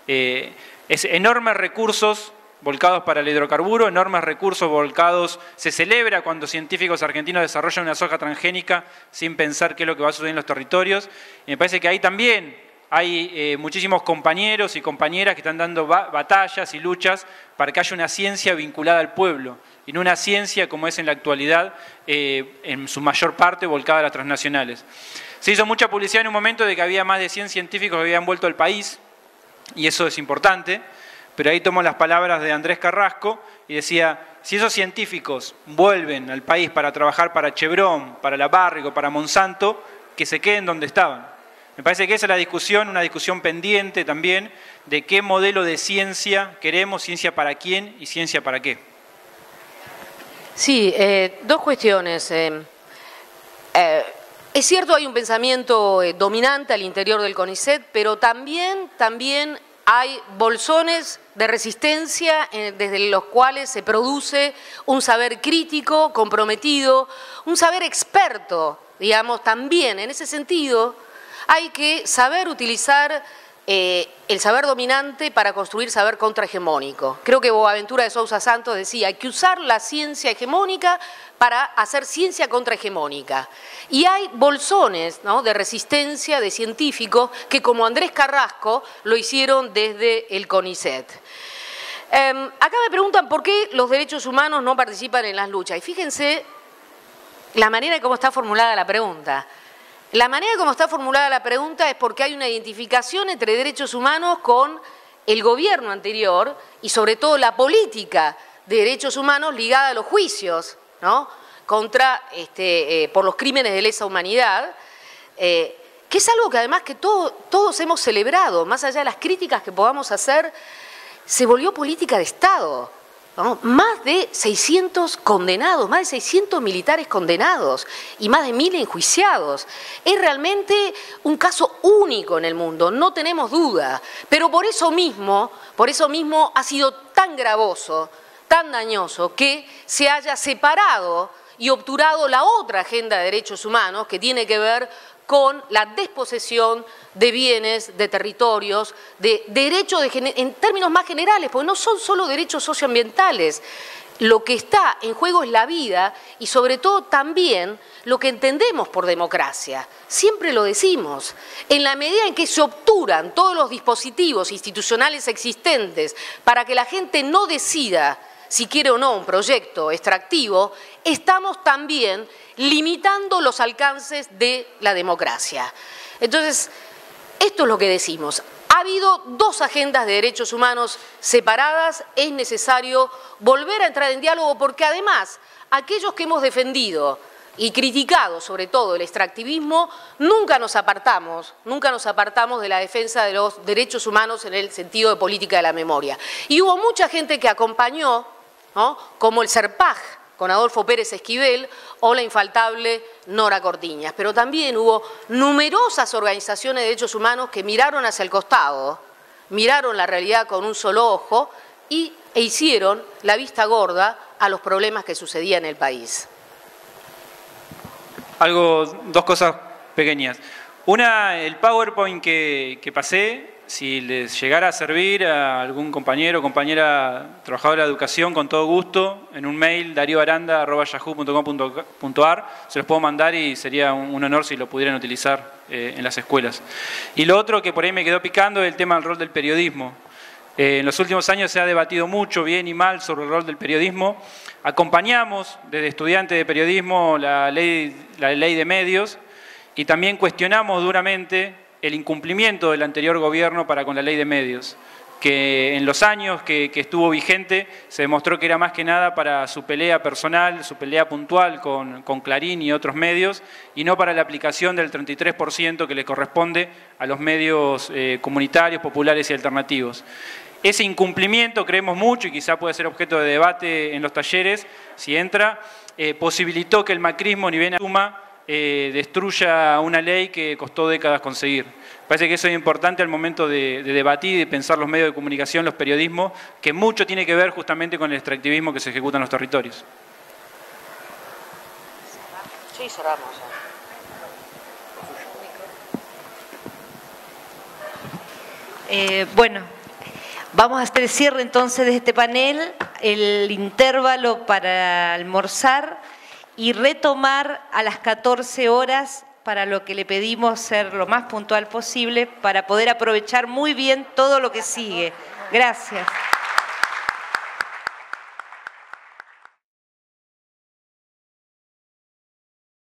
Eh, es enormes recursos volcados para el hidrocarburo, enormes recursos volcados. Se celebra cuando científicos argentinos desarrollan una soja transgénica sin pensar qué es lo que va a suceder en los territorios. Y me parece que ahí también hay eh, muchísimos compañeros y compañeras que están dando batallas y luchas para que haya una ciencia vinculada al pueblo no una ciencia como es en la actualidad, eh, en su mayor parte volcada a las transnacionales. Se hizo mucha publicidad en un momento de que había más de 100 científicos que habían vuelto al país, y eso es importante, pero ahí tomo las palabras de Andrés Carrasco y decía, si esos científicos vuelven al país para trabajar para Chevron, para la Barrigo, para Monsanto, que se queden donde estaban. Me parece que esa es la discusión, una discusión pendiente también de qué modelo de ciencia queremos, ciencia para quién y ciencia para qué. Sí, eh, dos cuestiones. Eh, eh, es cierto, hay un pensamiento dominante al interior del CONICET, pero también, también hay bolsones de resistencia desde los cuales se produce un saber crítico, comprometido, un saber experto, digamos, también. En ese sentido, hay que saber utilizar eh, el saber dominante para construir saber contrahegemónico. Creo que Boaventura de Sousa Santos decía, hay que usar la ciencia hegemónica para hacer ciencia contrahegemónica. Y hay bolsones de resistencia de científicos que como Andrés Carrasco lo hicieron desde el CONICET. Em, acá me preguntan por qué los derechos humanos no participan en las luchas. Y fíjense la manera en cómo está formulada la pregunta. La manera en cómo está formulada la pregunta es porque hay una identificación entre derechos humanos con el gobierno anterior y sobre todo la política de derechos humanos ligada a los juicios, ¿no? Contra, este, eh, por los crímenes de lesa humanidad, eh, que es algo que además que todos hemos celebrado, más allá de las críticas que podamos hacer, se volvió política de Estado más de 600 condenados, más de 600 militares condenados y más de mil enjuiciados. Es realmente un caso único en el mundo, no tenemos duda. Pero por eso mismo, por eso mismo ha sido tan gravoso, tan dañoso, que se haya separado y obturado la otra agenda de derechos humanos que tiene que ver con la desposesión de bienes, de territorios, de derechos en términos más generales, porque no son solo derechos socioambientales. Lo que está en juego es la vida y sobre todo también lo que entendemos por democracia. Siempre lo decimos. En la medida en que se obturan todos los dispositivos institucionales existentes para que la gente no decida si quiere o no un proyecto extractivo, estamos también limitando los alcances de la democracia. Entonces, esto es lo que decimos. Ha habido dos agendas de derechos humanos separadas, es necesario volver a entrar en diálogo porque además aquellos que hemos defendido y criticado sobre todo el extractivismo, nunca nos apartamos, nunca nos apartamos de la defensa de los derechos humanos en el sentido de política de la memoria. Y hubo mucha gente que acompañó, como el SERPAJ, con Adolfo Pérez Esquivel o la infaltable Nora Cortiñas. Pero también hubo numerosas organizaciones de derechos humanos que miraron hacia el costado, miraron la realidad con un solo ojo y, e hicieron la vista gorda a los problemas que sucedían en el país. Algo, dos cosas pequeñas. Una, el PowerPoint que, que pasé si les llegara a servir a algún compañero o compañera trabajadora de educación, con todo gusto, en un mail darioaranda.yahoo.com.ar, se los puedo mandar y sería un, honor si lo pudieran utilizar eh, en las escuelas. Y lo otro que por ahí me quedó picando es el tema del rol del periodismo. Eh, en los últimos años se ha debatido mucho, bien y mal, sobre el rol del periodismo. Acompañamos desde estudiantes de periodismo la ley, la ley de medios y también cuestionamos duramente el incumplimiento del anterior gobierno para con la ley de medios, que en los años que, estuvo vigente se demostró que era más que nada para su pelea personal, su pelea puntual con, Clarín y otros medios, y no para la aplicación del 33% que le corresponde a los medios eh, comunitarios, populares y alternativos. Ese incumplimiento, creemos mucho, y quizá puede ser objeto de debate en los talleres, si entra, eh, posibilitó que el macrismo ni bien eh, destruya una ley que costó décadas conseguir. Parece que eso es importante al momento de, debatir y de pensar los medios de comunicación, los periodismos, que mucho tiene que ver justamente con el extractivismo que se ejecuta en los territorios. Sí, cerramos. Eh, bueno, vamos a hacer el cierre entonces de este panel, el intervalo para almorzar y retomar a las 14 horas para lo que le pedimos ser lo más puntual posible para poder aprovechar muy bien todo lo que sigue. Gracias.